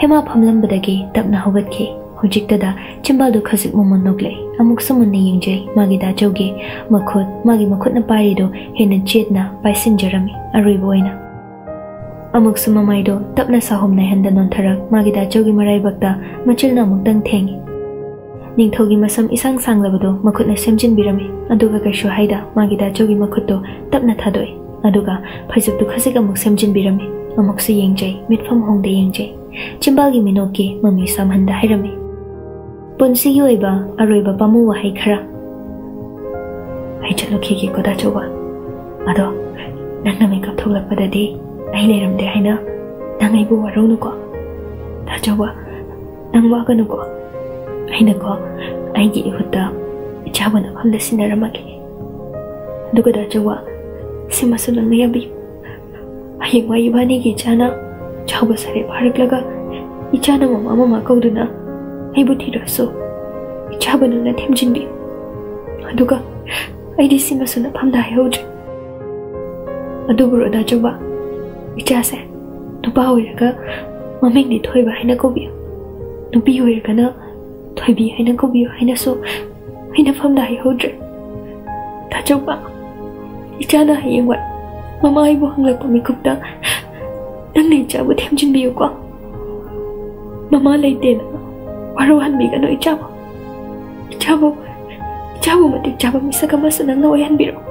ꯍꯦꯃꯥ ꯐꯝꯂꯝꯕꯗꯒꯤ ꯇꯞꯅ ꯍꯧꯒꯠꯈꯤ ꯍꯧꯖꯤꯛꯇꯗ ꯆꯤꯝꯕꯥꯜꯗꯨ ꯈꯖꯤꯛ ꯃꯃꯨꯟ ꯅꯣꯛꯂꯛꯏ ꯑꯃꯨꯛꯁꯨ ꯃꯨꯟꯅ ꯌꯦꯡꯖꯩ ꯃꯥꯒꯤ ꯗꯥꯆꯧꯒꯤ ꯃꯈꯨꯠ ꯃꯥꯒꯤ ꯃꯈꯨꯠꯅ ꯄꯥꯏꯔꯤꯗꯨ ꯍꯦꯟꯅ ꯆꯦꯠꯅ ꯄꯥꯏꯁꯤꯟꯖꯔꯝꯃꯤ ꯑꯔꯣꯏꯕ ꯑꯣꯏꯅ ꯑꯃꯨꯛꯁꯨ ꯃꯃꯥꯏꯗꯣ ꯇꯞꯅ ꯁꯥꯍꯨꯝꯅꯍꯟꯗ ꯅꯣꯟꯊꯔꯛ ꯃꯥꯒꯤ ꯗꯥꯆꯧꯒꯤ ꯃꯔꯥꯏꯕꯛꯇ ꯃꯆꯤꯜꯅ ꯑꯃꯨꯛꯇꯪ ꯊꯦꯡꯉꯤ ನಿಂಥೋಗಿ ಮಸಂ ಇಸಂಗ್ ಸಾಂಗ್ಲಬದು ಮಖುತ್ನ ಸೆಮ್ಜಿನ್ಬಿರಮಿ ಅದುಗ ಕೈಶು ಹೈದ ಮಾಗಿದ ಅಚೋಗಿ ಮಖುತ್ತು ತಪ್ನ ಥಾದೋಯ್ ಅದುಗ ಫೈಜುಕ್ತು ಖಸಿಗ ಅಮುಕ್ ಸೆಮ್ಜಿನ್ಬಿರಮಿ ಅಮುಕ್ಸು ಯೆಂಗ್ಜೈ ಮಿಟ್ಫಮ್ ಹೊಂಗ್ದೆ ಯೆಂಗ್ಜೈ ಚಿಂಬಾಗಿ ಮಿನೋಕ್ಕೆ ಮಮ್ಮಿ ಸಾಮ್ಹಂದ ಹೈರಮಿ ಪುನ್ಸಿಗಿ ಒಯ್ಬ ಅರೊಯ್ಬ ಪಮು ವಹೈ ಖರ ಹೈಚಲುಖಿಗೆ ಕೊದಾಚೋವ ಅದೋ ನನ್ನ ಮೇಕಪ್ ಥೋಗ್ಲಕ್ಪದದಿ ಐ ಲೇರಮ್ದೆ ಹೈನ ನಂಗೈಬು ವರೋನುಕೋ ದಾಚೋವ ನಂಗ್ ವಾಗನುಕೋ aina ko aigi huta chabana khalle sinara lagi. duga da chawa simasuna nayabi ai mai bani ge chana chaba sare bharak lah, laga ichana ma mama ma kauduna ai buthi raso chabana na themjindi duga ai di simasuna phamda heuj adubura da chawa ichase dupa ya, hoyaga mamai ni thoi ba aina ko bi dupi hoyaga na 비하이나거비하이나소 하이나팜나이 호드 다저봐 있잖아 하이영원 mama ai vô hăng lực mình cực đắng đắng này chả bữa thêm chuyên biểu quá. Mama lấy tiền, quá rồi hắn bị cái nỗi chả chả bố chả bố mà được chả bố mình sẽ cầm sự nắng nỗi hắn bị rồi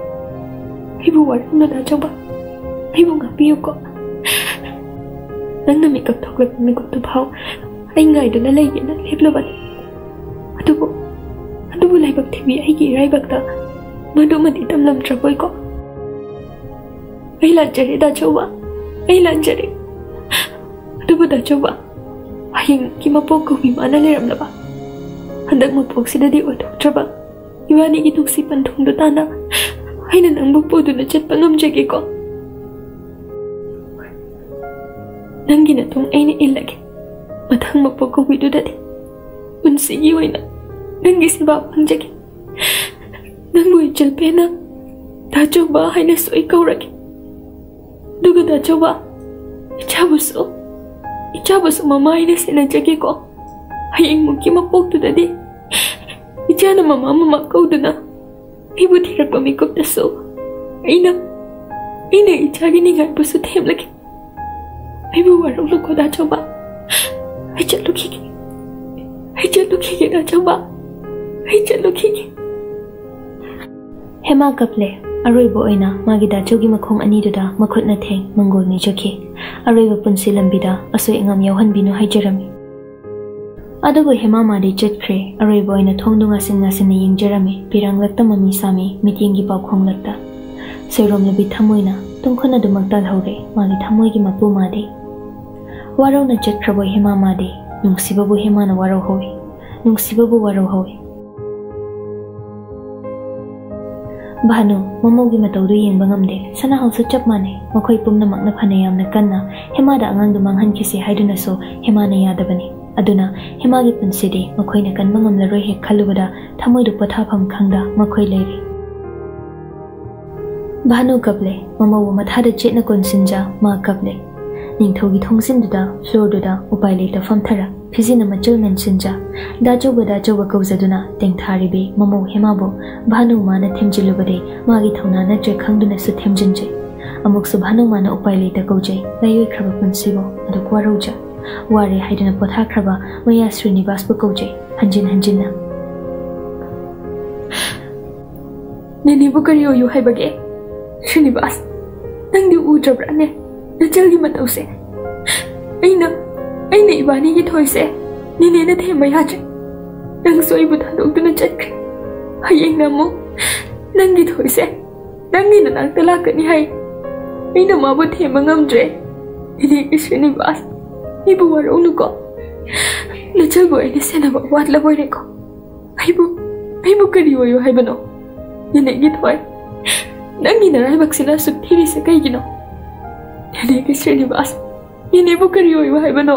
hay bố quá nó đã cho bà hay bố ngả biểu quá. Nắng này mình cực thật lực, mình cũng tập hậu. Anh ngày đừng đã lấy điện đã hiếp lưu bệnh ꯂꯥꯏꯕꯛ ꯊꯤꯕꯤ ꯑꯩꯒꯤ ꯏꯔꯥꯏꯕꯛꯇ ꯃꯗꯨꯃꯗꯤ ꯇꯝꯂꯝꯗ꯭ꯔꯕꯣꯏꯀꯣ ꯑꯩ ꯂꯥꯟꯖꯔꯦ ꯗꯥꯆꯧꯕ ꯑꯩ ꯂꯥꯟꯖꯔꯦ ꯑꯗꯨꯕꯨ ꯗꯥꯆꯧꯕ ꯍꯌꯦꯡꯒꯤ ꯃꯄꯣꯛ ꯀꯧꯕꯤ ꯃꯥꯅ ꯂꯩꯔꯝꯂꯕ ꯍꯟꯗꯛ ꯃꯄꯣꯛꯁꯤꯗꯗꯤ ꯑꯣꯏꯊꯣꯛꯇ꯭ꯔꯕ ꯏꯕꯥꯅꯤꯒꯤ ꯅꯨꯡꯁꯤ ꯄꯟꯊꯨꯡꯗꯨ ꯇꯥꯅ ꯑꯩꯅ ꯅꯪꯕꯨ ꯄꯨꯗꯨꯅ ꯆꯠꯄ ꯉꯝꯖꯒꯦꯀꯣ ꯅꯪꯒꯤ ꯅꯇꯨꯡ ꯑꯩꯅ ꯏꯜꯂꯒꯦ ꯃꯊꯪ ꯃꯄꯣꯛ ꯀꯧꯕꯤꯗꯨꯗꯗꯤ ꯄꯨꯟꯁꯤꯒꯤ ꯑꯣꯏꯅ ng isbab ang jagi. Nang mo'y jalpena, tacho ba ay naso ikaw ragi. Duga tacho ba, ichabuso, ichabuso mamay na sila jagi ko. Ayang mong kimapog tu dadi. Icha na mama kau do na. Ibu tira pamikop na so. Ay na, ay na ichagi ni ngay kan po sa tem lagi. Ibu warong lang ko tacho ba. Ay chalukigi. Ay chalukigi na tacho ba. Ay chalukigi na tacho ba. Hai chaluki. Hema kaple. Aroi bo ina magi da chogi makhong ani da makhut na theng mangol ni choki. Aroi ba punsi lambi da asoi ngam yawhan binu hai jerami. Adugo hema ma de chet kre aroi bo ina thong dunga sin na sin na ying jerami pirang lakta mami sami mityeng gi pa khong lakta. na tung thamoina na du magta dhore magi thamoi gi mapu ma de. Warau na chet krabo hema ma de nungsibabu hema na warau hoi. nung si Nungsibabu warau hoi. ಭಾನು ಮೊಮ್ಮೂಗೆ ಮತೌದು ಯೆಂಬ ngam de sana hausu chap mane makhoi pumna makna phane yamna kanna hema da angang du manghan kisi haiduna so hema na yada bani aduna hema gi punsi de makhoi na kan mangam la roi he khaluda thamoi du patha pham khangda makhoi leiri Bhanu कपले मम वो मथाद चेतन कोनसिंजा मा कपले निंथोगी थोंसिन दुदा फ्लोर दुदा उपाय लेता फमथरा ꯐꯤꯖꯤꯅ ꯃꯆꯜ ꯃꯦꯟꯁꯤꯟꯖ ꯗꯥꯆꯧꯕ ꯗꯥꯆꯧꯕ ꯀꯧꯖꯗꯨꯅ ꯇꯦꯡꯊꯥꯔꯤꯕꯤ ꯃꯃꯧ ꯍꯦꯃꯥꯕꯨ ꯚꯥꯅꯨꯃꯥꯅ ꯊꯦꯝꯖꯤꯜꯂꯨꯕꯗꯤ ꯃꯥꯒꯤ ꯊꯧꯅꯥ ꯅꯠꯇ꯭ꯔꯦ ꯈꯪꯗꯨꯅꯁꯨ ꯊꯦꯝꯖꯤꯟꯖꯩ ꯑꯃꯨꯛꯁꯨ ꯚꯥꯅꯨꯃꯥꯅ ꯎꯄꯥꯏ ꯂꯩꯇ ꯀꯧꯖꯩ ꯂꯥꯏꯑꯣꯏꯈ꯭ꯔꯕ ꯄꯨꯟꯁꯤꯕꯨ ꯑꯗꯨ ꯋꯥꯔꯧꯖ ꯋꯥꯔꯦ ꯍꯥꯏꯗꯨꯅ ꯄꯣꯊꯥꯈ꯭ꯔꯕ ꯃꯌꯥ ꯁ꯭ꯔꯤꯅꯤꯕꯥꯁꯄꯨ ꯀꯧꯖꯩ ꯍꯟꯖꯤꯟ ꯍꯟꯖꯤꯟꯅ ꯅꯦꯅꯦꯕꯨ ꯀꯔꯤ ꯑꯣꯏꯌꯨ ꯍꯥꯏꯕꯒꯦ ꯁ꯭ꯔꯤꯅꯤꯕꯥꯁ ꯅꯪꯗꯤ ꯎꯗ꯭ꯔꯕ꯭ꯔꯥꯅꯦ ꯅꯆꯜꯒꯤ ꯃꯇꯧꯁꯦ ꯑꯩꯅ ꯑꯩꯅ ꯏꯕꯥꯅꯤꯒꯤ ꯊꯣꯏꯁꯦ ꯅꯤꯅꯦꯅ ꯊꯦꯝꯕ ꯌꯥꯗ꯭ꯔꯦ ꯅꯪꯁꯨ ꯑꯩꯕꯨ ꯊꯥꯗꯣꯛꯇꯨꯅ ꯆꯠꯈ꯭ꯔꯦ ꯍꯌꯦꯡꯅ ꯑꯃꯨꯛ ꯅꯪꯒꯤ ꯊꯣꯏꯁꯦ ꯅꯪꯒꯤ ꯅꯅꯥꯛꯇ ꯂꯥꯛꯀꯅꯤ ꯍꯥꯏ ꯑꯩꯅ ꯃꯥꯕꯨ ꯊꯦꯝꯕ ꯉꯝꯗ꯭ꯔꯦ ꯅꯤꯅꯦꯒꯤ ꯁ꯭ꯔꯤꯅꯤꯕꯥꯁ ꯑꯩꯕꯨ ꯋꯥꯔꯧꯅꯨꯀꯣ ꯅꯆꯕꯨ ꯑꯩꯅ ꯁꯦꯟꯅꯕ ꯋꯥꯠꯂꯕꯣꯏꯔꯦꯀꯣ ꯑꯩꯕꯨ ꯑꯩꯕꯨ ꯀꯔꯤ ꯑꯣꯏꯌꯣ ꯍꯥꯏꯕꯅꯣ ꯅꯤꯅꯦꯒꯤ ꯊꯣꯏ ꯅꯪꯒꯤ ꯅꯔꯥꯏꯕꯛꯁꯤꯅ ꯁꯨꯛ ꯊꯤꯔꯤꯁꯦ ꯀꯩꯒꯤꯅꯣ ꯅꯤꯅꯦꯒꯤ ꯁ꯭ꯔꯤꯅꯤꯕꯥꯁ ꯅꯤꯅꯦꯕꯨ ꯀꯔꯤ ꯑꯣꯏꯌꯣ ꯍꯥꯏꯕꯅꯣ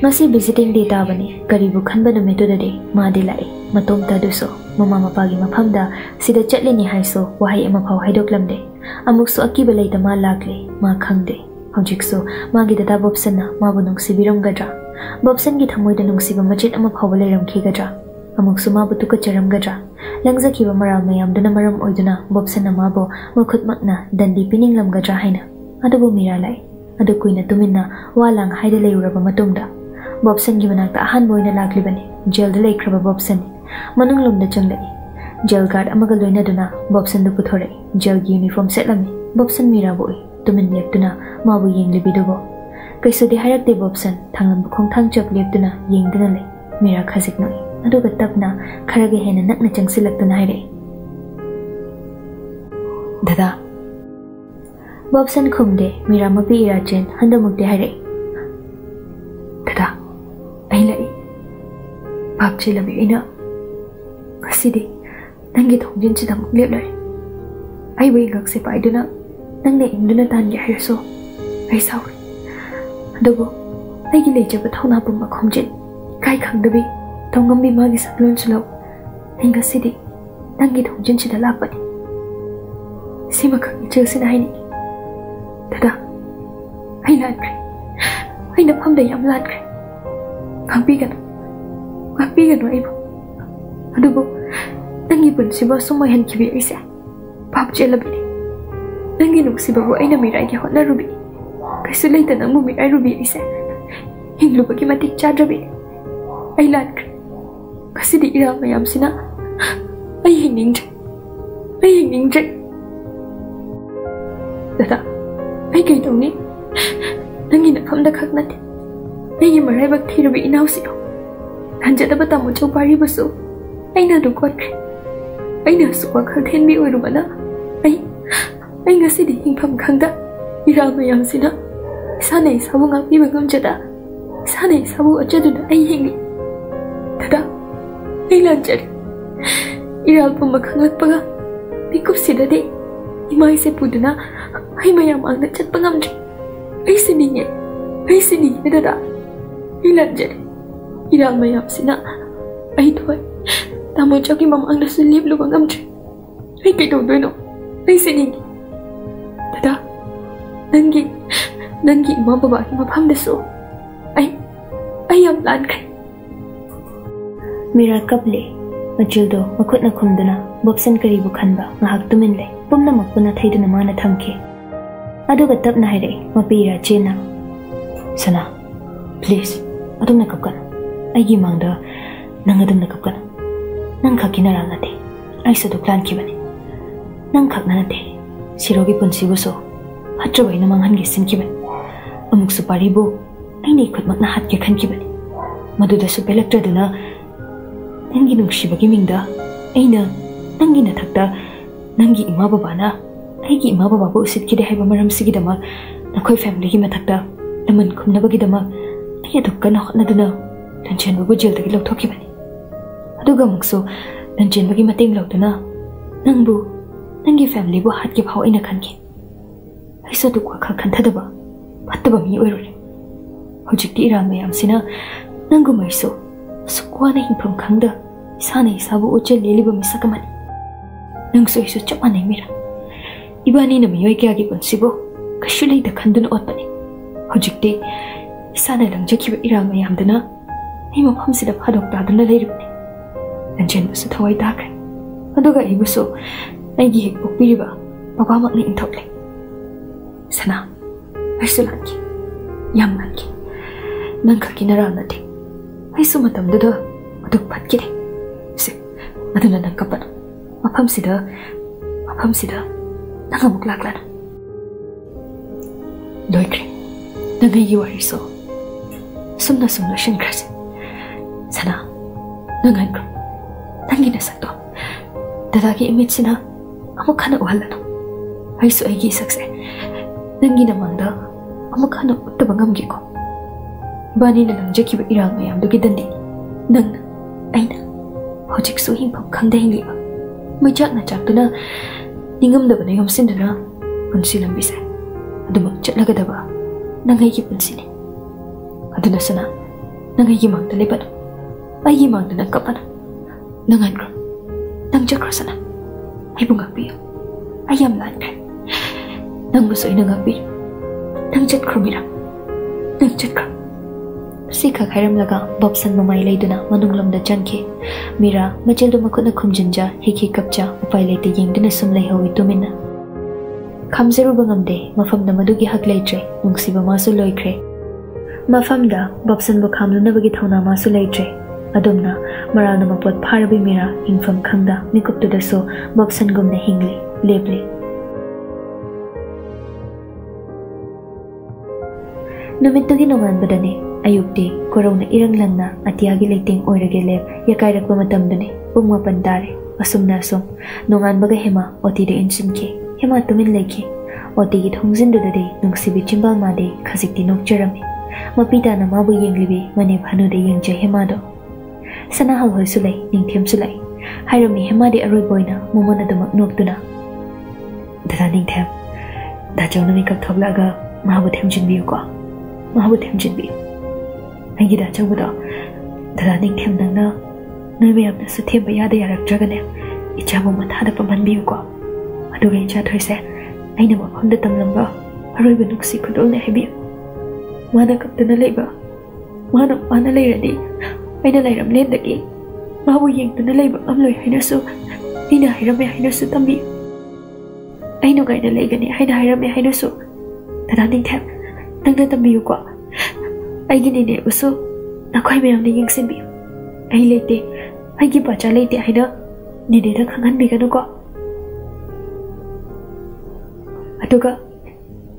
ngasi visiting day ta bani karibu khanba na metu dade ma de lai matom ta duso mama mapa gi mapham da sida chatle ni hai so wahai ama phau hai doklam de amuk so akki belai ta ma lagle ma khang de hojik so ma gi dada bobsan na ma bunung sibiram gadra bobsan gi thamoi da nung siba machit ama phau belai ram khi gadra amuk so ma butu ka charam gadra langza ki ba maral mayam duna maram oiduna bobsan na ma bo ma khut makna dandi pining lam gadra haina adubu mira lai adu kuina tumina walang haida leuraba matumda ಬಾಬ್ಸನ್ಗೆ ಮನಾಗ್ತಾ ಅಹನ್ ಮೊಯ್ನಲಾಗ್ಲಿ ಬನ್ನಿ ಜೈಲ್ದ ಲೈಕ್ರಬ ಬಾಬ್ಸನ್ ಮನಂಗ್ ಲೊಮ್ದ ಚಂಗ್ಲೈ ಜೈಲ್ ಗಾರ್ಡ್ ಅಮಗ ಲೊಯ್ನದುನ ಬಾಬ್ಸನ್ದು ಪುಥೋರೈ ಜೈಲ್ಗೆ ಯೂನಿಫಾರ್ಮ್ ಸೆಟ್ಲಮ್ಮಿ ಬಾಬ್ಸನ್ ಮೀರಾಬೋಯ್ ತುಮಿನ್ ಲೆಪ್ತುನ ಮಾವು ಯೆಂಗ್ಲಿ ಬಿಡುಗೋ ಕೈಸುದಿ ಹರಕ್ದೆ ಬಾಬ್ಸನ್ ಥಂಗಂಬು ಖೋಂಥಾಂಗ್ ಚಪ್ ಲೆಪ್ತುನ ಯೆಂಗ್ದನ ಲೈ ಮೀರಾ ಖಜಿಕ್ ನೋಯ್ ಅದುಗ ತಪ್ನ ಖರಗೆ ಹೆನ ನಕ್ನ ಚಂಗ್ಸಿಲಕ್ತುನ ಹೈರೈ ದದಾ ಬಾಬ್ಸನ್ ಖುಮ್ದೆ ಮೀರಾ ಮಪಿ ಇರಾಚೆನ್ ಹಂದಮುಕ್ದೆ ಹೈರೈ babchi labi ina kasidi nangi thongjin chidam leplai ai Papi kan ya, ibu. Aduh bu. Tenggi pun si bawa semua yang kibi isya. Pap je lah, lebih. Tenggi nuk si bawa ina mirai dia hot rubi. Kesulai tanang bu mirai rubi isya. Hing bagi mati cadra bi. Ailan. Kasi di ira mayam sina. Ayah ning je. Ayah ning je. Dada. Ayah kaitau ni. Tenggi nak kamda khak nanti. Ayah marai bak Ruby bi inau siyo. Ya. 한자다바다 먼저 말해봤어. 아이나 누구한? 아이나 수과 강텐 미오이로마나? 아이, 아이 nga시디 잉밤 강다. 이라마 양시나? 사내 사봉아 미방감자다. 사내 사봉 어쩌든 아이 행리. 다다. 아이란자리. 이라마 강락바가 미급시다데. 이마이세 부드나 아이마야 막나 챗빵함 좀. 아이스니니, 아이스니 이다다. 이란자리. Ilang mayapsina. Ay doy. Tamo siya kay mamang nasulib lubang amdre. Ay kay dodo no. Ay sinig. Dada. Nangi. Nangi mo babae mapamdaso. Ay. Ay ang plan kay. Mira kaple. Majildo makut na kumduna. Bobsan karibu khanba. Ngahak tumin le. Pumnamak puna thaydo na mana thamke. अदुग तब ना है रे मपीरा चेना सना प्लीज़ अदुम ना कब करना ꯑꯩꯒꯤ ꯃꯥꯡꯗ ꯅꯪ ꯑꯗꯨꯝꯅ ꯀꯞꯀꯅꯨ ꯅꯪ ꯈꯛꯀꯤ ꯅꯔꯥꯜ ꯅꯠꯇꯦ ꯑꯩꯁꯨ ꯑꯗꯨꯛ ꯂꯥꯟꯈꯤꯕꯅꯤ ꯅꯪ ꯈꯛꯅ ꯅꯠꯇꯦ ꯁꯤꯔꯣꯒꯤ ꯄꯨꯟꯁꯤꯕꯨꯁꯨ ꯐꯠꯇ꯭ꯔꯕ ꯑꯩꯅ ꯃꯥꯡꯍꯟꯒꯦ ꯁꯤꯟꯈꯤꯕꯅꯤ ꯑꯃꯨꯛꯁꯨ ꯄꯥꯔꯤꯕꯨ ꯑꯩꯅ ꯏꯈꯨꯠꯃꯛꯅ ꯍꯥꯠꯀꯦ ꯈꯟꯈꯤꯕꯅꯤ ꯃꯗꯨꯗꯁꯨ ꯄꯦꯜꯂꯛꯇ꯭ꯔꯗꯨꯅ ꯅꯪꯒꯤ ꯅꯨꯡꯁꯤꯕꯒꯤ ꯃꯤꯡꯗ ꯑꯩꯅ ꯅꯪꯒꯤ ꯅꯊꯛꯇ ꯅꯪꯒꯤ ꯏꯃꯥ ꯕꯕꯥꯅ ꯑꯩꯒꯤ ꯏꯃꯥ ꯕꯕꯥꯕꯨ ꯎꯁꯤꯠꯈꯤꯗꯦ ꯍꯥꯏꯕ ꯃꯔꯝꯁꯤꯒꯤꯗꯃꯛ ꯅꯈꯣꯏ ꯐꯦꯃꯤꯂꯤꯒꯤ ꯃꯊꯛꯇ ꯂꯃꯟ ꯈꯨꯝꯅꯕꯒꯤꯗꯃꯛ ꯑꯩ ꯑꯗꯨꯛ ꯀꯟꯅ ꯍꯣꯠꯅꯗꯨꯅ ꯂꯟꯆꯦꯟꯕꯕꯨ ꯖꯦꯜꯗꯒꯤ ꯂꯧꯊꯣꯛꯈꯤꯕꯅꯤ ꯑꯗꯨꯒ ꯑꯃꯨꯛꯁꯨ ꯂꯟꯆꯦꯟꯕꯒꯤ ꯃꯇꯦꯡ ꯂꯧꯗꯨꯅ ꯅꯪꯕꯨ ꯅꯪꯒꯤ ꯐꯦꯃꯤꯂꯤꯕꯨ ꯍꯥꯠꯀꯦ ꯐꯥꯎ ꯑꯩꯅ ꯈꯟꯈꯤ ꯑꯩꯁꯨ ꯑꯗꯨꯛ ꯋꯥꯈꯜ ꯈꯟꯊꯗꯕ ꯐꯠꯇꯕ ꯃꯤ ꯑꯣꯏꯔꯨꯔꯦ ꯍꯧꯖꯤꯛꯇꯤ ꯏꯔꯥꯡ ꯃꯌꯥꯝꯁꯤꯅ ꯅꯪꯒꯨꯝ ꯑꯩꯁꯨ ꯑꯁꯨꯛ ꯋꯥꯅ ꯍꯤꯡꯐꯝ ꯈꯪꯗ ꯏꯁꯥꯅ ꯏꯁꯥꯕꯨ ꯎꯠꯆꯦꯜ ꯂꯦꯜꯂꯤꯕ ꯃꯤꯁꯛ ꯑꯃꯅꯤ ꯅꯪꯁꯨ ꯑꯩꯁꯨ ꯆꯞ ꯃꯥꯟꯅꯩ ꯃꯤꯔꯥ ꯏꯕꯥꯅꯤꯅ ꯃꯤꯑꯣꯏ ꯀꯌꯥꯒꯤ ꯄꯨꯟꯁꯤꯕꯨ ꯀꯩꯁꯨ ꯂꯩꯇ ꯈꯟꯗꯨꯅ ꯑꯣꯠꯄꯅꯤ ꯍꯧꯖꯤꯛꯇꯤ ꯏꯁꯥꯅ ꯂꯪꯖꯈꯤꯕ ꯏꯔꯥꯡ ꯃꯌꯥꯝꯗꯨꯅ ꯑꯩ ꯃꯐꯝꯁꯤꯗ ꯐꯥꯗꯣꯛ ꯇꯥꯗꯨꯅ ꯂꯩꯔꯤꯕꯅꯤ ꯂꯟꯖꯦꯟꯕꯨꯁꯨ ꯊꯋꯥꯏ ꯇꯥꯈ꯭ꯔꯦ ꯑꯗꯨꯒ ꯑꯩꯕꯨꯁꯨ ꯑꯩꯒꯤ ꯍꯦꯛ ꯄꯣꯛꯄꯤꯔꯤꯕ ꯕꯕꯥꯃꯛꯅ ꯏꯟꯊꯣꯛꯂꯦ Sana, ay sulanki. Yam lanki. Nang kakinara nati. Ay sumatam dodo. Maduk pat kiri. Si, aduna nang kapan. Mapam sida. Mapam sida. Nang amuk laklan. Loikri. Nang ay wari so. Sumna sumna shinkrasi. Sana, nang angro. Nang ginasak to. Dadagi imit sina. Amuk kana uhalano. Ay su ay gisakse. ꯅꯪꯒꯤ ꯅꯃꯥꯡꯗ ꯑꯃꯨꯛ ꯍꯟꯅ ꯎꯠꯇꯕ ꯉꯝꯒꯦꯀꯣ ꯏꯕꯥꯅꯤꯅ ꯂꯪꯖꯈꯤꯕ ꯏꯔꯥꯡ ꯃꯌꯥꯝꯗꯨꯒꯤꯗꯅꯤ ꯅꯪꯅ ꯑꯩꯅ ꯍꯧꯖꯤꯛꯁꯨ ꯍꯤꯡꯐꯝ ꯈꯪꯗ ꯍꯤꯡꯂꯤꯕ ꯃꯩꯆꯥꯛꯅ ꯆꯥꯛꯇꯨꯅ ꯅꯤꯡꯉꯝꯗꯕꯅ ꯌꯣꯝꯁꯤꯟꯗꯨꯅ ꯄꯨꯟꯁꯤ ꯂꯝꯕꯤꯁꯦ ꯑꯗꯨꯃꯛ ꯆꯠꯂꯒꯗꯕ ꯅꯪ ꯑꯩꯒꯤ ꯄꯨꯟꯁꯤꯅꯤ ꯑꯗꯨꯅ ꯁꯅꯥ ꯅꯪ ꯑꯩꯒꯤ ꯃꯥꯡꯗ 빠이망 누나 까봐라 nâng anh rồi nâng cho rồi sana. Hay buông ngập bia ai dám lại cái nâng một sợi nâng ngập bia nâng chết rồi mira nâng chết rồi si khả khai ram laga bọc san mà mai lấy đuna mà nung lòng đã chăn khi mira mà chel đôi mà cũng đã không chân cha hay khi cặp cha upai lấy tay yeng đuna sum lấy hồi tu mina kham zeru bang am de mà pham đa mà du gi hak lấy tre nung si ba ma su loi kre. Mà pham đa bọc san bọc kham na ba gi na ma su lấy tre. ꯑꯗꯨꯝꯅ ꯃꯔꯥꯜꯅ ꯃꯄꯣꯠ ꯐꯥꯔꯕꯤ ꯃꯤꯔꯥ ꯍꯤꯡꯐꯝ ꯈꯪꯗ ꯃꯤꯀꯨꯞꯇꯨꯗꯁꯨ ꯕꯣꯞꯁꯟꯒꯨꯝꯅ ꯍꯤꯡꯂꯤ ꯂꯦꯞꯂꯤ ꯅꯨꯃꯤꯠꯇꯨꯒꯤ ꯅꯣꯡꯉꯥꯟꯕꯗꯅꯤ ꯑꯌꯨꯛꯇꯤ ꯀꯣꯔꯧꯅ ꯏꯔꯪ ꯂꯪꯅ ꯑꯇꯤꯌꯥꯒꯤ ꯂꯩꯇꯦꯡ ꯑꯣꯏꯔꯒꯦ ꯂꯦꯞ ꯌꯥꯀꯥꯏꯔꯛꯄ ꯃꯇꯝꯗꯨꯅꯤ ꯄꯨꯡ ꯃꯥꯄꯟ ꯇꯥꯔꯦ ꯑꯁꯨꯝꯅ ꯑꯁꯨꯝ ꯅꯣꯡꯉꯥꯟꯕꯒ ꯍꯦꯃꯥ ꯑꯣꯇꯤꯗ ꯏꯟꯁꯤꯟꯈꯤ ꯍꯦꯃꯥ ꯇꯨꯃꯤꯟ ꯂꯩꯈꯤ ꯑꯣꯇꯤꯒꯤ ꯊꯣꯡꯖꯤꯟꯗꯨꯗꯗꯤ ꯅꯨꯡꯁꯤꯕꯤ ꯆꯤꯝꯕꯥꯜ ꯃꯥꯗꯤ ꯈꯖꯤꯛꯇꯤ ꯅꯣꯛꯆꯔꯝꯃꯤ ꯃꯄꯤ ꯇꯥꯅ ꯃꯥꯕꯨ ꯌꯦꯡꯂꯤꯕꯤ ꯃꯅꯦ ꯚꯥꯅꯨꯗ ꯌꯦꯡꯖꯩ ꯍꯦꯃꯥꯗꯣ sana hal su lei ning thiam su lei hai rami hema di aroi boina momo na dumak nok tuna dada ning thiam da chong na mi kap thok laga mahabu thiam jin biu ko mahabu thiam jin biu ai gi da chong bu do dada ning thiam dang na noi be apna su thiam ba ya da ya rak jaga ne icha bu ma tha da pa man biu ko adu ge cha thoi se ai na ma khom da tam lam ba aroi ba nuk si khudol ne hai biu mana kap tana lei ba mana mana lei ra di 매달리람 낸다기 마부 잉도나 레이버 암로이 하이너수 이나 하이람에 하이너수 땀비 아이노 가이나 레이가니 하이나 하이람에 하이너수 다나닝 탭 낭나 땀비우고 아이기니네 우수 나코이 매양니 잉신비 아이 레이테 아이기 바자 레이테 하이너 니네라 강한 비가누고 아도가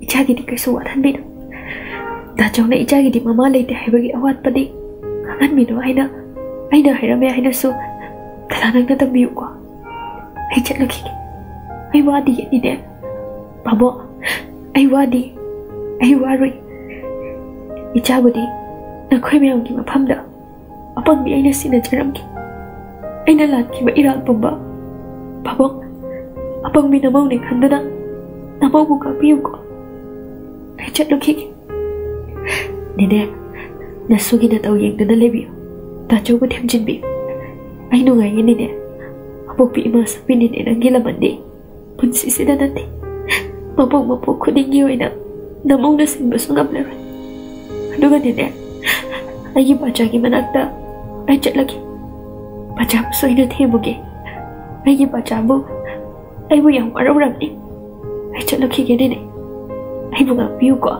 이차기디 그래서 와탄비는 나정나 이차기디 마마 레이테 하이버기 아왓바디 ꯍꯥꯏꯅ ꯑꯩꯅ ꯍꯥꯏꯔꯝꯃꯦ ꯍꯥꯏꯅꯁꯨ ꯗꯗꯥ ꯅꯪꯅ ꯇꯝꯕꯤꯌꯨꯀꯣ ꯑꯩ ꯆꯠꯂꯈꯤꯒꯦ ꯑꯩ ꯋꯥꯗꯤꯌꯦ ꯅꯤꯅꯦ ꯕꯥꯕꯣ ꯑꯩ ꯋꯥꯗꯤ ꯑꯩ ꯋꯥꯔꯣꯏ ꯏꯆꯥꯕꯨꯗꯤ ꯅꯈꯣꯏ ꯃꯌꯥꯝꯒꯤ ꯃꯐꯝꯗ ꯑꯄꯪꯕꯤ ꯑꯩꯅ ꯁꯤꯟꯅꯖꯔꯝꯈꯤ ꯑꯩꯅ ꯂꯥꯟꯈꯤꯕ ꯏꯔꯥꯜ ꯄꯨꯝꯕ ꯕꯥꯕꯣꯛ ꯑꯄꯪꯕꯤ ꯅꯃꯧꯅꯦ ꯈꯟꯗꯨꯅ ꯅꯃꯧꯕꯨ ꯉꯥꯛꯄꯤꯌꯨꯀꯣ ꯑꯩ ꯆꯠꯂꯨꯈꯤꯒꯦ ꯅꯦꯅꯦ ꯅꯁꯨꯒꯤ ꯅꯇꯧ ꯌꯦꯡꯗꯨꯅ ꯂꯩꯕꯤꯌꯨ ꯗꯥꯆꯧꯕꯨ ꯊꯦꯝꯖꯤꯟꯕꯤꯌꯨ ꯑꯩ ꯅꯨꯡꯉꯥꯏꯌꯦ ꯅꯦꯅꯦ ꯑꯄꯣꯛꯄꯤ ꯏꯃꯥ ꯁꯛꯄꯤ ꯅꯦꯅꯦ ꯅꯪꯒꯤ ꯂꯃꯟꯗꯤ ꯄꯨꯟꯁꯤꯁꯤꯗ ꯅꯠꯇꯦ ꯃꯄꯣꯛ ꯃꯄꯣꯛ ꯈꯨꯗꯤꯡꯒꯤ ꯑꯣꯏꯅ ꯅꯃꯧꯅ ꯁꯤꯟꯕꯁꯨ ꯉꯝꯂꯔꯣꯏ ꯑꯗꯨꯒ ꯅꯦꯅꯦ ꯑꯩꯒꯤ ꯕꯆꯥꯒꯤ ꯃꯅꯥꯛꯇ ꯑꯩ ꯆꯠꯂꯒꯦ ꯕꯆꯥꯕꯨ ꯁꯣꯏꯅ ꯊꯦꯝꯃꯨꯒꯦ ꯑꯩꯒꯤ ꯕꯆꯥꯕꯨ ꯑꯩꯕꯨ ꯌꯥꯝ ꯋꯥꯔꯧꯔꯝꯅꯤ ꯑꯩ ꯆꯠꯂꯛꯈꯤꯒꯦ ꯅꯦꯅꯦ ꯑꯩꯕꯨ ꯉꯥꯛꯄꯤꯌꯨꯀꯣ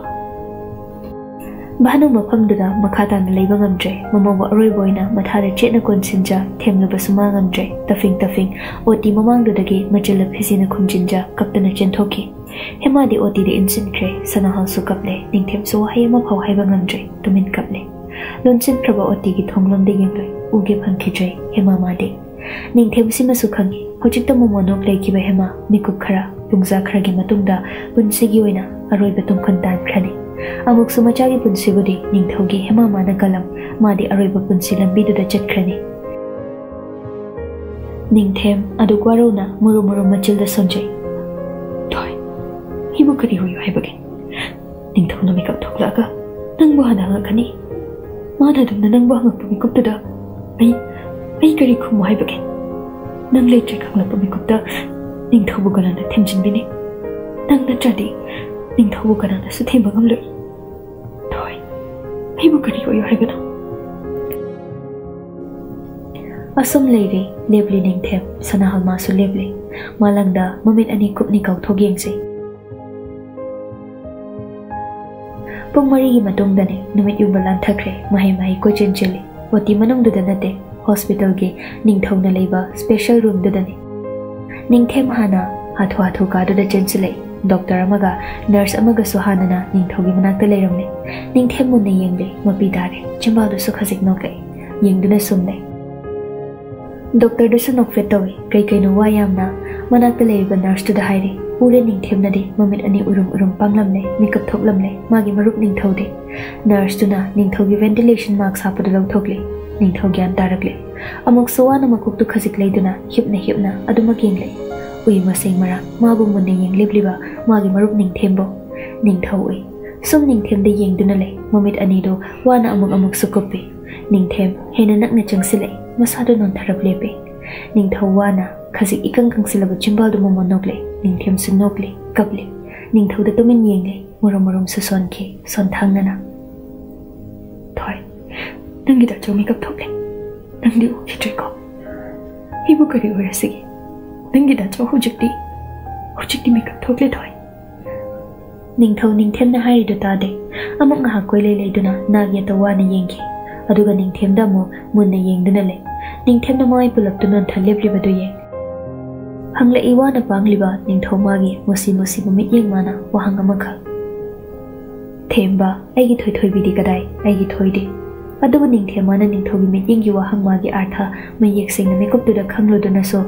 ꯚꯥꯅꯨ ꯃꯐꯝꯗꯨꯗ ꯃꯈꯥ ꯇꯥꯅ ꯂꯩꯕ ꯉꯝꯗ꯭ꯔꯦ ꯃꯃꯧꯕ ꯑꯔꯣꯏꯕ ꯑꯣꯏꯅ ꯃꯊꯥꯗ ꯆꯦꯠꯅ ꯀꯣꯟꯁꯤꯟꯖ ꯊꯦꯝꯂꯨꯕꯁꯨ ꯃꯥ ꯉꯝꯗ꯭ꯔꯦ ꯇꯐꯤꯡ ꯇꯐꯤꯡ ꯑꯣꯇꯤ ꯃꯃꯥꯡꯗꯨꯗꯒꯤ ꯃꯆꯤꯜꯂ ꯐꯤꯖꯤꯅ ꯈꯨꯝꯖꯤꯟꯖ ꯀꯞꯇꯅ ꯆꯦꯟꯊꯣꯛꯈꯤ ꯍꯦꯃꯥꯗꯤ ꯑꯣꯇꯤꯗ ꯏꯟꯁꯤꯟꯈ꯭ꯔꯦ ꯁꯅꯥꯍꯜꯁꯨ ꯀꯞꯂꯦ ꯅꯤꯡꯊꯦꯝꯁꯨ ꯋꯥꯍꯩ ꯑꯃ ꯐꯥꯎ ꯍꯥꯏꯕ ꯉꯝꯗ꯭ꯔꯦ ꯇꯨꯃꯤꯟ ꯀꯞꯂꯦ ꯂꯣꯟꯁꯤꯟꯈ꯭ꯔꯕ ꯑꯣꯇꯤꯒꯤ ꯊꯣꯡꯂꯣꯝꯗ ꯌꯦꯡꯂꯣꯏ ꯎꯒꯦ ꯐꯪꯈꯤꯗ꯭ꯔꯦ ꯍꯦꯃꯥ ꯃꯥꯗꯤ ꯅꯤꯡꯊꯦꯝꯁꯤꯃꯁꯨ ꯈꯪꯉꯤ ꯍꯧꯖꯤꯛꯇ ꯃꯣꯃꯣꯅꯣꯛ ꯂꯩꯈꯤꯕ ꯍꯦꯃꯥ ꯃꯤꯀꯨꯞ ꯈꯔ ꯄꯨꯡꯖꯥ ꯈꯔꯒꯤ ꯃꯇꯨꯡꯗ ꯄꯨꯟꯁꯤꯒꯤ ꯑꯣꯏꯅ ꯑꯔꯣꯏꯕ ꯇꯨꯝꯈꯟ ꯇꯥꯟꯈ꯭ꯔꯅꯤ amuk sumachagi punsibudi ningthogi hema mana galam madi aroiba punsi lambiduda chatkrani ningthem adu gwaruna muru muru machilda sonjai toy hibu kari hoyu haibage ningthom no mikap thoklaga nangbo hana ngakani mada dumna nangbo hangakpa mikaptuda ai ai kari khumu haibage nang leitre khanglakpa mikapta ningthobu galana themjinbini nang natradi ꯅꯤꯡꯊꯧꯕꯨ ꯀꯅꯥꯅꯁꯨ ꯊꯦꯝꯕ ꯉꯝꯂꯣꯏ ꯊꯣꯏ ꯑꯩꯕꯨ ꯀꯔꯤ ꯑꯣꯏꯌꯨ ꯍꯥꯏꯕꯅꯣ ꯑꯁꯨꯝ ꯂꯩꯔꯤ ꯂꯦꯞꯂꯤ ꯅꯤꯡꯊꯦꯝ ꯁꯅꯥꯍꯜ ꯃꯥꯁꯨ ꯂꯦꯞꯂꯤ ꯃꯥꯂꯪꯗ ꯃꯃꯤꯠ ꯑꯅꯤ ꯀꯨꯞꯅꯤ ꯀꯥꯎꯊꯣꯛ ꯌꯦꯡꯖꯩ ꯄꯨꯡ ꯃꯔꯤꯒꯤ ꯃꯇꯨꯡꯗꯅꯦ ꯅꯨꯃꯤꯠ ꯌꯨꯡꯕ ꯂꯥꯟꯊꯈ꯭ꯔꯦ ꯃꯍꯩ ꯃꯍꯩ ꯀꯣꯏꯆꯦꯟ ꯆꯦꯜꯂꯤ ꯑꯣꯇꯤ ꯃꯅꯨꯡꯗꯨꯗ ꯅꯠꯇꯦ ꯍꯣꯁꯄꯤꯇꯥꯜꯒꯤ ꯅꯤꯡꯊꯧꯅ ꯂꯩꯕ ꯁ꯭ꯄꯦꯁꯦꯜ ꯔꯨꯝꯗꯨꯗꯅꯤ ꯅꯤꯡꯊꯦꯝ ꯍꯥꯟꯅ ꯍꯥꯊꯨ ꯍꯥꯊꯨ ꯀꯥꯗꯨꯗ ꯆꯦꯟꯁꯤꯜꯂꯛꯏ ꯗꯣꯛꯇꯔ ꯑꯃꯒ ꯅꯔꯁ ꯑꯃꯒꯁꯨ ꯍꯥꯟꯅꯅ ꯅꯤꯡꯊꯧꯒꯤ ꯃꯅꯥꯛꯇ ꯂꯩꯔꯝꯂꯦ ꯅꯤꯡꯊꯦꯝ ꯃꯨꯟꯅ ꯌꯦꯡꯂꯦ ꯃꯄꯤ ꯇꯥꯔꯦ ꯆꯤꯝꯕꯥꯜꯗꯨꯁꯨ ꯈꯖꯤꯛ ꯅꯣꯛꯂꯛꯏ ꯌꯦꯡꯗꯨꯅ ꯁꯨꯝ ꯂꯩ ꯗꯣꯛꯇꯔꯗꯨꯁꯨ ꯅꯣꯛꯐꯦꯠ ꯇꯧꯏ ꯀꯩ ꯀꯩꯅꯣ ꯋꯥ ꯌꯥꯝꯅ ꯃꯅꯥꯛꯇ ꯂꯩꯔꯤꯕ ꯅꯔꯁꯇꯨꯗ ꯍꯥꯏꯔꯤ ꯎꯔꯦ ꯅꯤꯡꯊꯦꯝꯅꯗꯤ ꯃꯃꯤꯠ ꯑꯅꯤ ꯎꯔꯨꯝ ꯎꯔꯨꯝ ꯄꯥꯡꯂꯝꯂꯦ ꯃꯤꯀꯞ ꯊꯣꯛꯂꯝꯂꯦ ꯃꯥꯒꯤ ꯃꯔꯨꯞ ꯅꯤꯡꯊꯧꯗꯤ ꯅꯔꯁꯇꯨꯅ ꯅꯤꯡꯊꯧꯒꯤ ꯚꯦꯟꯇꯤꯂꯦꯁꯟ ꯃꯥꯛꯁ ꯍꯥꯞꯄꯗꯨ ꯂꯧꯊꯣꯛꯂꯤ ꯅꯤꯡꯊꯧ ꯒ꯭ꯌꯥꯟ ꯇꯥꯔꯛꯂꯦ ꯑꯃꯨꯛꯁꯨ ꯋꯥꯅ ꯃꯀꯣꯛꯇꯨ ꯈꯖꯤꯛ ꯂꯩꯗꯨꯅ ꯍꯤꯞꯅ ꯍꯤꯞꯅ ꯑꯗꯨꯃꯛ ui mà sinh mara ma bung bun ning yang libli ba ma gi marup ning them bo ning thau ui sum ning them de yang duna le qua nào một wa na amuk amuk su kopi ning them hena nak na chang sile masa do non tharap le pe ning thau wa na khazik ikang kang sila bu chimbal do mo nok le ning them su nok le kap le ning thau de to men yang le morom mồm su son ke son thang na na thôi, đừng gi da cho makeup thop le nang di o ki tri ko hi bu ka ri o ya 낭기다 저 호직디 호직디 메이크업 토글레 토이 닝토 닝템나 하이르 다데 아몽가 하코일레 레이드나 나게 또와나 옌게 아두가 닝템다 모 문네 옌드나 레 닝템나 마이 불럽드는 달레브리바도 옌게 hangla iwa na pangliba ning thoma gi musi musi mà na, yeng mana ngắm hangama Thêm ba, ai gi thôi thoi bi cái kadai ai gi thoi di adu thêm mà na ning thogi mi yeng gi wa hangma gi artha me yek sing na me kup tu da khanglo do na so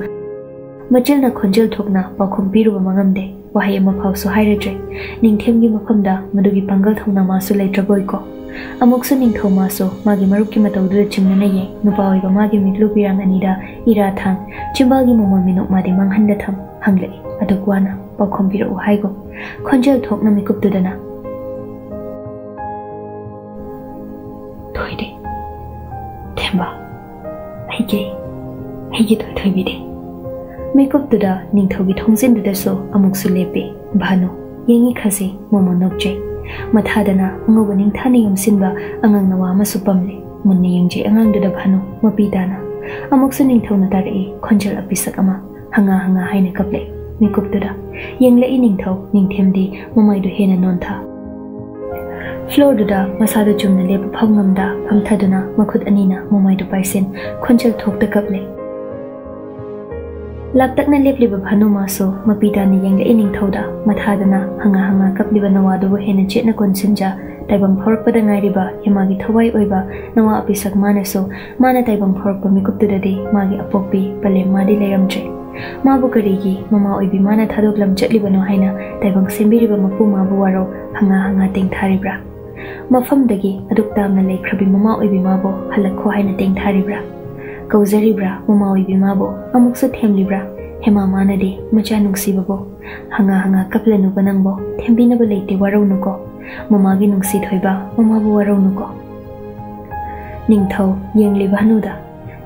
ꯃꯆꯤꯜꯅ ꯈꯣꯟꯖꯦꯜ ꯊꯣꯛꯅ ꯄꯥꯎꯈꯨꯝ ꯄꯤꯔꯨꯕ ꯃꯉꯝꯗꯦ ꯋꯥꯍꯩ ꯑꯃ ꯐꯥꯎꯁꯨ ꯍꯥꯏꯔꯗ꯭ꯔꯦ ꯅꯤꯡꯊꯦꯝꯒꯤ ꯃꯐꯝꯗ ꯃꯗꯨꯒꯤ ꯄꯥꯡꯒꯜ ꯊꯧꯅꯥ ꯃꯥꯁꯨ ꯂꯩꯇ꯭ꯔꯕꯣꯏꯀꯣ ꯑꯃꯨꯛꯁꯨ ꯅꯤꯡꯊꯧ ꯃꯥꯁꯨ ꯃꯥꯒꯤ ꯃꯔꯨꯞꯀꯤ ꯃꯇꯧꯗꯨꯗ ꯆꯤꯡꯅꯅ ꯌꯦꯡ ꯅꯨꯄꯥ ꯑꯣꯏꯕ ꯃꯥꯒꯤ ꯃꯤꯠꯂꯨ ꯄꯤꯔꯥꯡ ꯑꯅꯤꯗ ꯏꯔꯥ ꯊꯥꯡ ꯆꯤꯝꯕꯥꯜꯒꯤ ꯃꯃꯣꯟ ꯃꯤꯅꯣꯛ ꯃꯥꯗꯤ ꯃꯥꯡꯍꯟꯗ ꯊꯝ ꯍꯪꯂꯛꯏ ꯑꯗꯨꯛ ꯋꯥꯅ ꯄꯥꯎꯈꯨꯝ ꯄꯤꯔꯛꯎ ꯍꯥꯏꯒꯣ ꯈꯣꯟꯖꯦꯜ ꯊꯣꯛꯅ ꯃꯤꯀꯨꯞꯇꯨꯗꯅ makeup tu da ning thogi thongsin du da so amuk su lepe bhanu yengi khase momo nokche matha dana ngowa ning thani yom sinba angang nawa ma su pamle munne yengje angang du da bhanu mapi dana amuk su ning thona dar e khonjal apisak ama hanga hanga haina kaple makeup tu da yengle i ning thau ning themdi mamai du hena non tha floor du da chum masada chumna lepa phangam da phamthaduna makhut anina mamai du paisen khonjal thok ta kaple ꯚꯥꯅꯨ ꯃꯥꯁꯨ ꯃꯄꯤ ꯇꯥꯅ ꯌꯦꯡꯂꯛꯏ ꯅꯤꯡꯊꯧꯗ ꯃꯊꯥꯗꯅ ꯍꯪꯉꯥ ꯍꯪꯉꯥ ꯀꯞꯂꯤꯕ ꯅꯋꯥꯗꯨꯕꯨ ꯍꯦꯟꯅ ꯆꯦꯠꯅ ꯀꯣꯟꯁꯤꯟꯖ ꯇꯥꯏꯕꯪ ꯐꯥꯎꯔꯛꯄꯗ ꯉꯥꯏꯔꯤꯕ ꯍꯦꯃꯥꯒꯤ ꯊꯋꯥꯏ ꯑꯣꯏꯕ ꯅꯋꯥ ꯑꯄꯤꯁꯛ ꯃꯥꯅꯁꯨ ꯃꯥꯅ ꯇꯥꯏꯕꯪ ꯐꯥꯎꯔꯛꯄ ꯃꯤꯀꯨꯞꯇꯨꯗꯗꯤ ꯃꯥꯒꯤ ꯑꯄꯣꯛꯄꯤ ꯄꯂꯦꯝ ꯃꯥꯗꯤ ꯂꯩꯔꯝꯗ꯭ꯔꯦ ꯃꯥꯕꯨ ꯀꯔꯤꯒꯤ ꯃꯃꯥ ꯑꯣꯏꯕꯤ ꯃꯥꯅ ꯊꯥꯗꯣꯛꯂꯝ ꯆꯠꯂꯤꯕꯅꯣ ꯍꯥꯏꯅ ꯇꯥꯏꯕꯪ ꯁꯦꯝꯕꯤꯔꯤꯕ ꯃꯄꯨ ꯃꯥꯕꯨ ꯋꯥꯔꯧ ꯍꯪꯉꯥ ꯍꯪꯉꯥ ꯇꯦꯡꯊꯥꯔꯤꯕ꯭ꯔꯥ ꯃꯐꯝꯗꯒꯤ ꯑꯗꯨꯛ ꯇꯥꯝꯅ ꯂꯩꯈ꯭ꯔꯕꯤ ꯃꯃꯥ ꯑꯣꯏꯕꯤ ꯃꯥꯕꯨ ꯍꯜꯂꯛꯈꯣ ꯍꯥꯏꯅ ꯇꯦꯡꯊꯥꯔꯤꯕ꯭ꯔꯥ ꯀꯧꯖꯔꯤꯕ꯭ꯔꯥ ꯃꯃꯥ ꯑꯣꯏꯕꯤ ꯃꯥꯕꯨ ꯑꯃꯨꯛꯁꯨ ꯊꯦꯝꯂꯤꯕ꯭ꯔꯥ ꯍꯦꯃꯥ ꯃꯥꯅꯗꯤ ꯃꯆꯥ ꯅꯨꯡꯁꯤꯕꯕꯣ ꯍꯪꯉꯥ ꯍꯪꯉꯥ ꯀꯞꯂꯅꯨꯕ ꯅꯪꯕꯣ ꯊꯦꯝꯕꯤꯅꯕ ꯂꯩꯇꯦ ꯋꯥꯔꯧꯅꯨꯀꯣ ꯃꯃꯥꯒꯤ ꯅꯨꯡꯁꯤ ꯊꯣꯏꯕ ꯃꯃꯥꯕꯨ ꯋꯥꯔꯧꯅꯨꯀꯣ ꯅꯤꯡꯊꯧ ꯌꯦꯡꯂꯤꯕ ꯍꯅꯨꯗ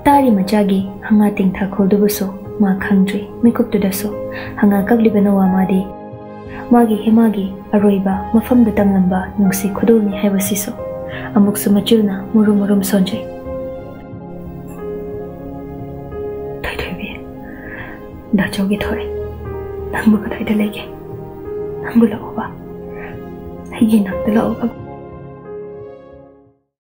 ꯇꯥꯔꯤ ꯃꯆꯥꯒꯤ ꯍꯪꯉꯥ ꯇꯦꯡꯊꯥꯈꯣꯜꯗꯨꯕꯨꯁꯨ ꯃꯥ ꯈꯪꯗ꯭ꯔꯤ ꯃꯤꯀꯨꯞꯇꯨꯗꯁꯨ ꯍꯪꯉꯥ ꯀꯞꯂꯤꯕ ꯅꯋꯥ ꯃꯥꯗꯤ ꯃꯥꯒꯤ ꯍꯦꯃꯥꯒꯤ ꯑꯔꯣꯏꯕ ꯃꯐꯝꯗ ꯇꯝꯂꯝꯕ ꯅꯨꯡꯁꯤ ꯈꯨꯗꯣꯜꯅꯤ ꯍꯥꯏꯕꯁꯤꯁꯨ ꯑꯃꯨꯛꯁꯨ ꯃꯆꯤꯜꯅ ꯃꯨꯔꯨꯝ ꯃꯨꯔꯨꯝ ꯁꯣꯟꯖꯩ 나저기 털에 남부가 다이들에게 남부 나오봐 이게 남들 나오봐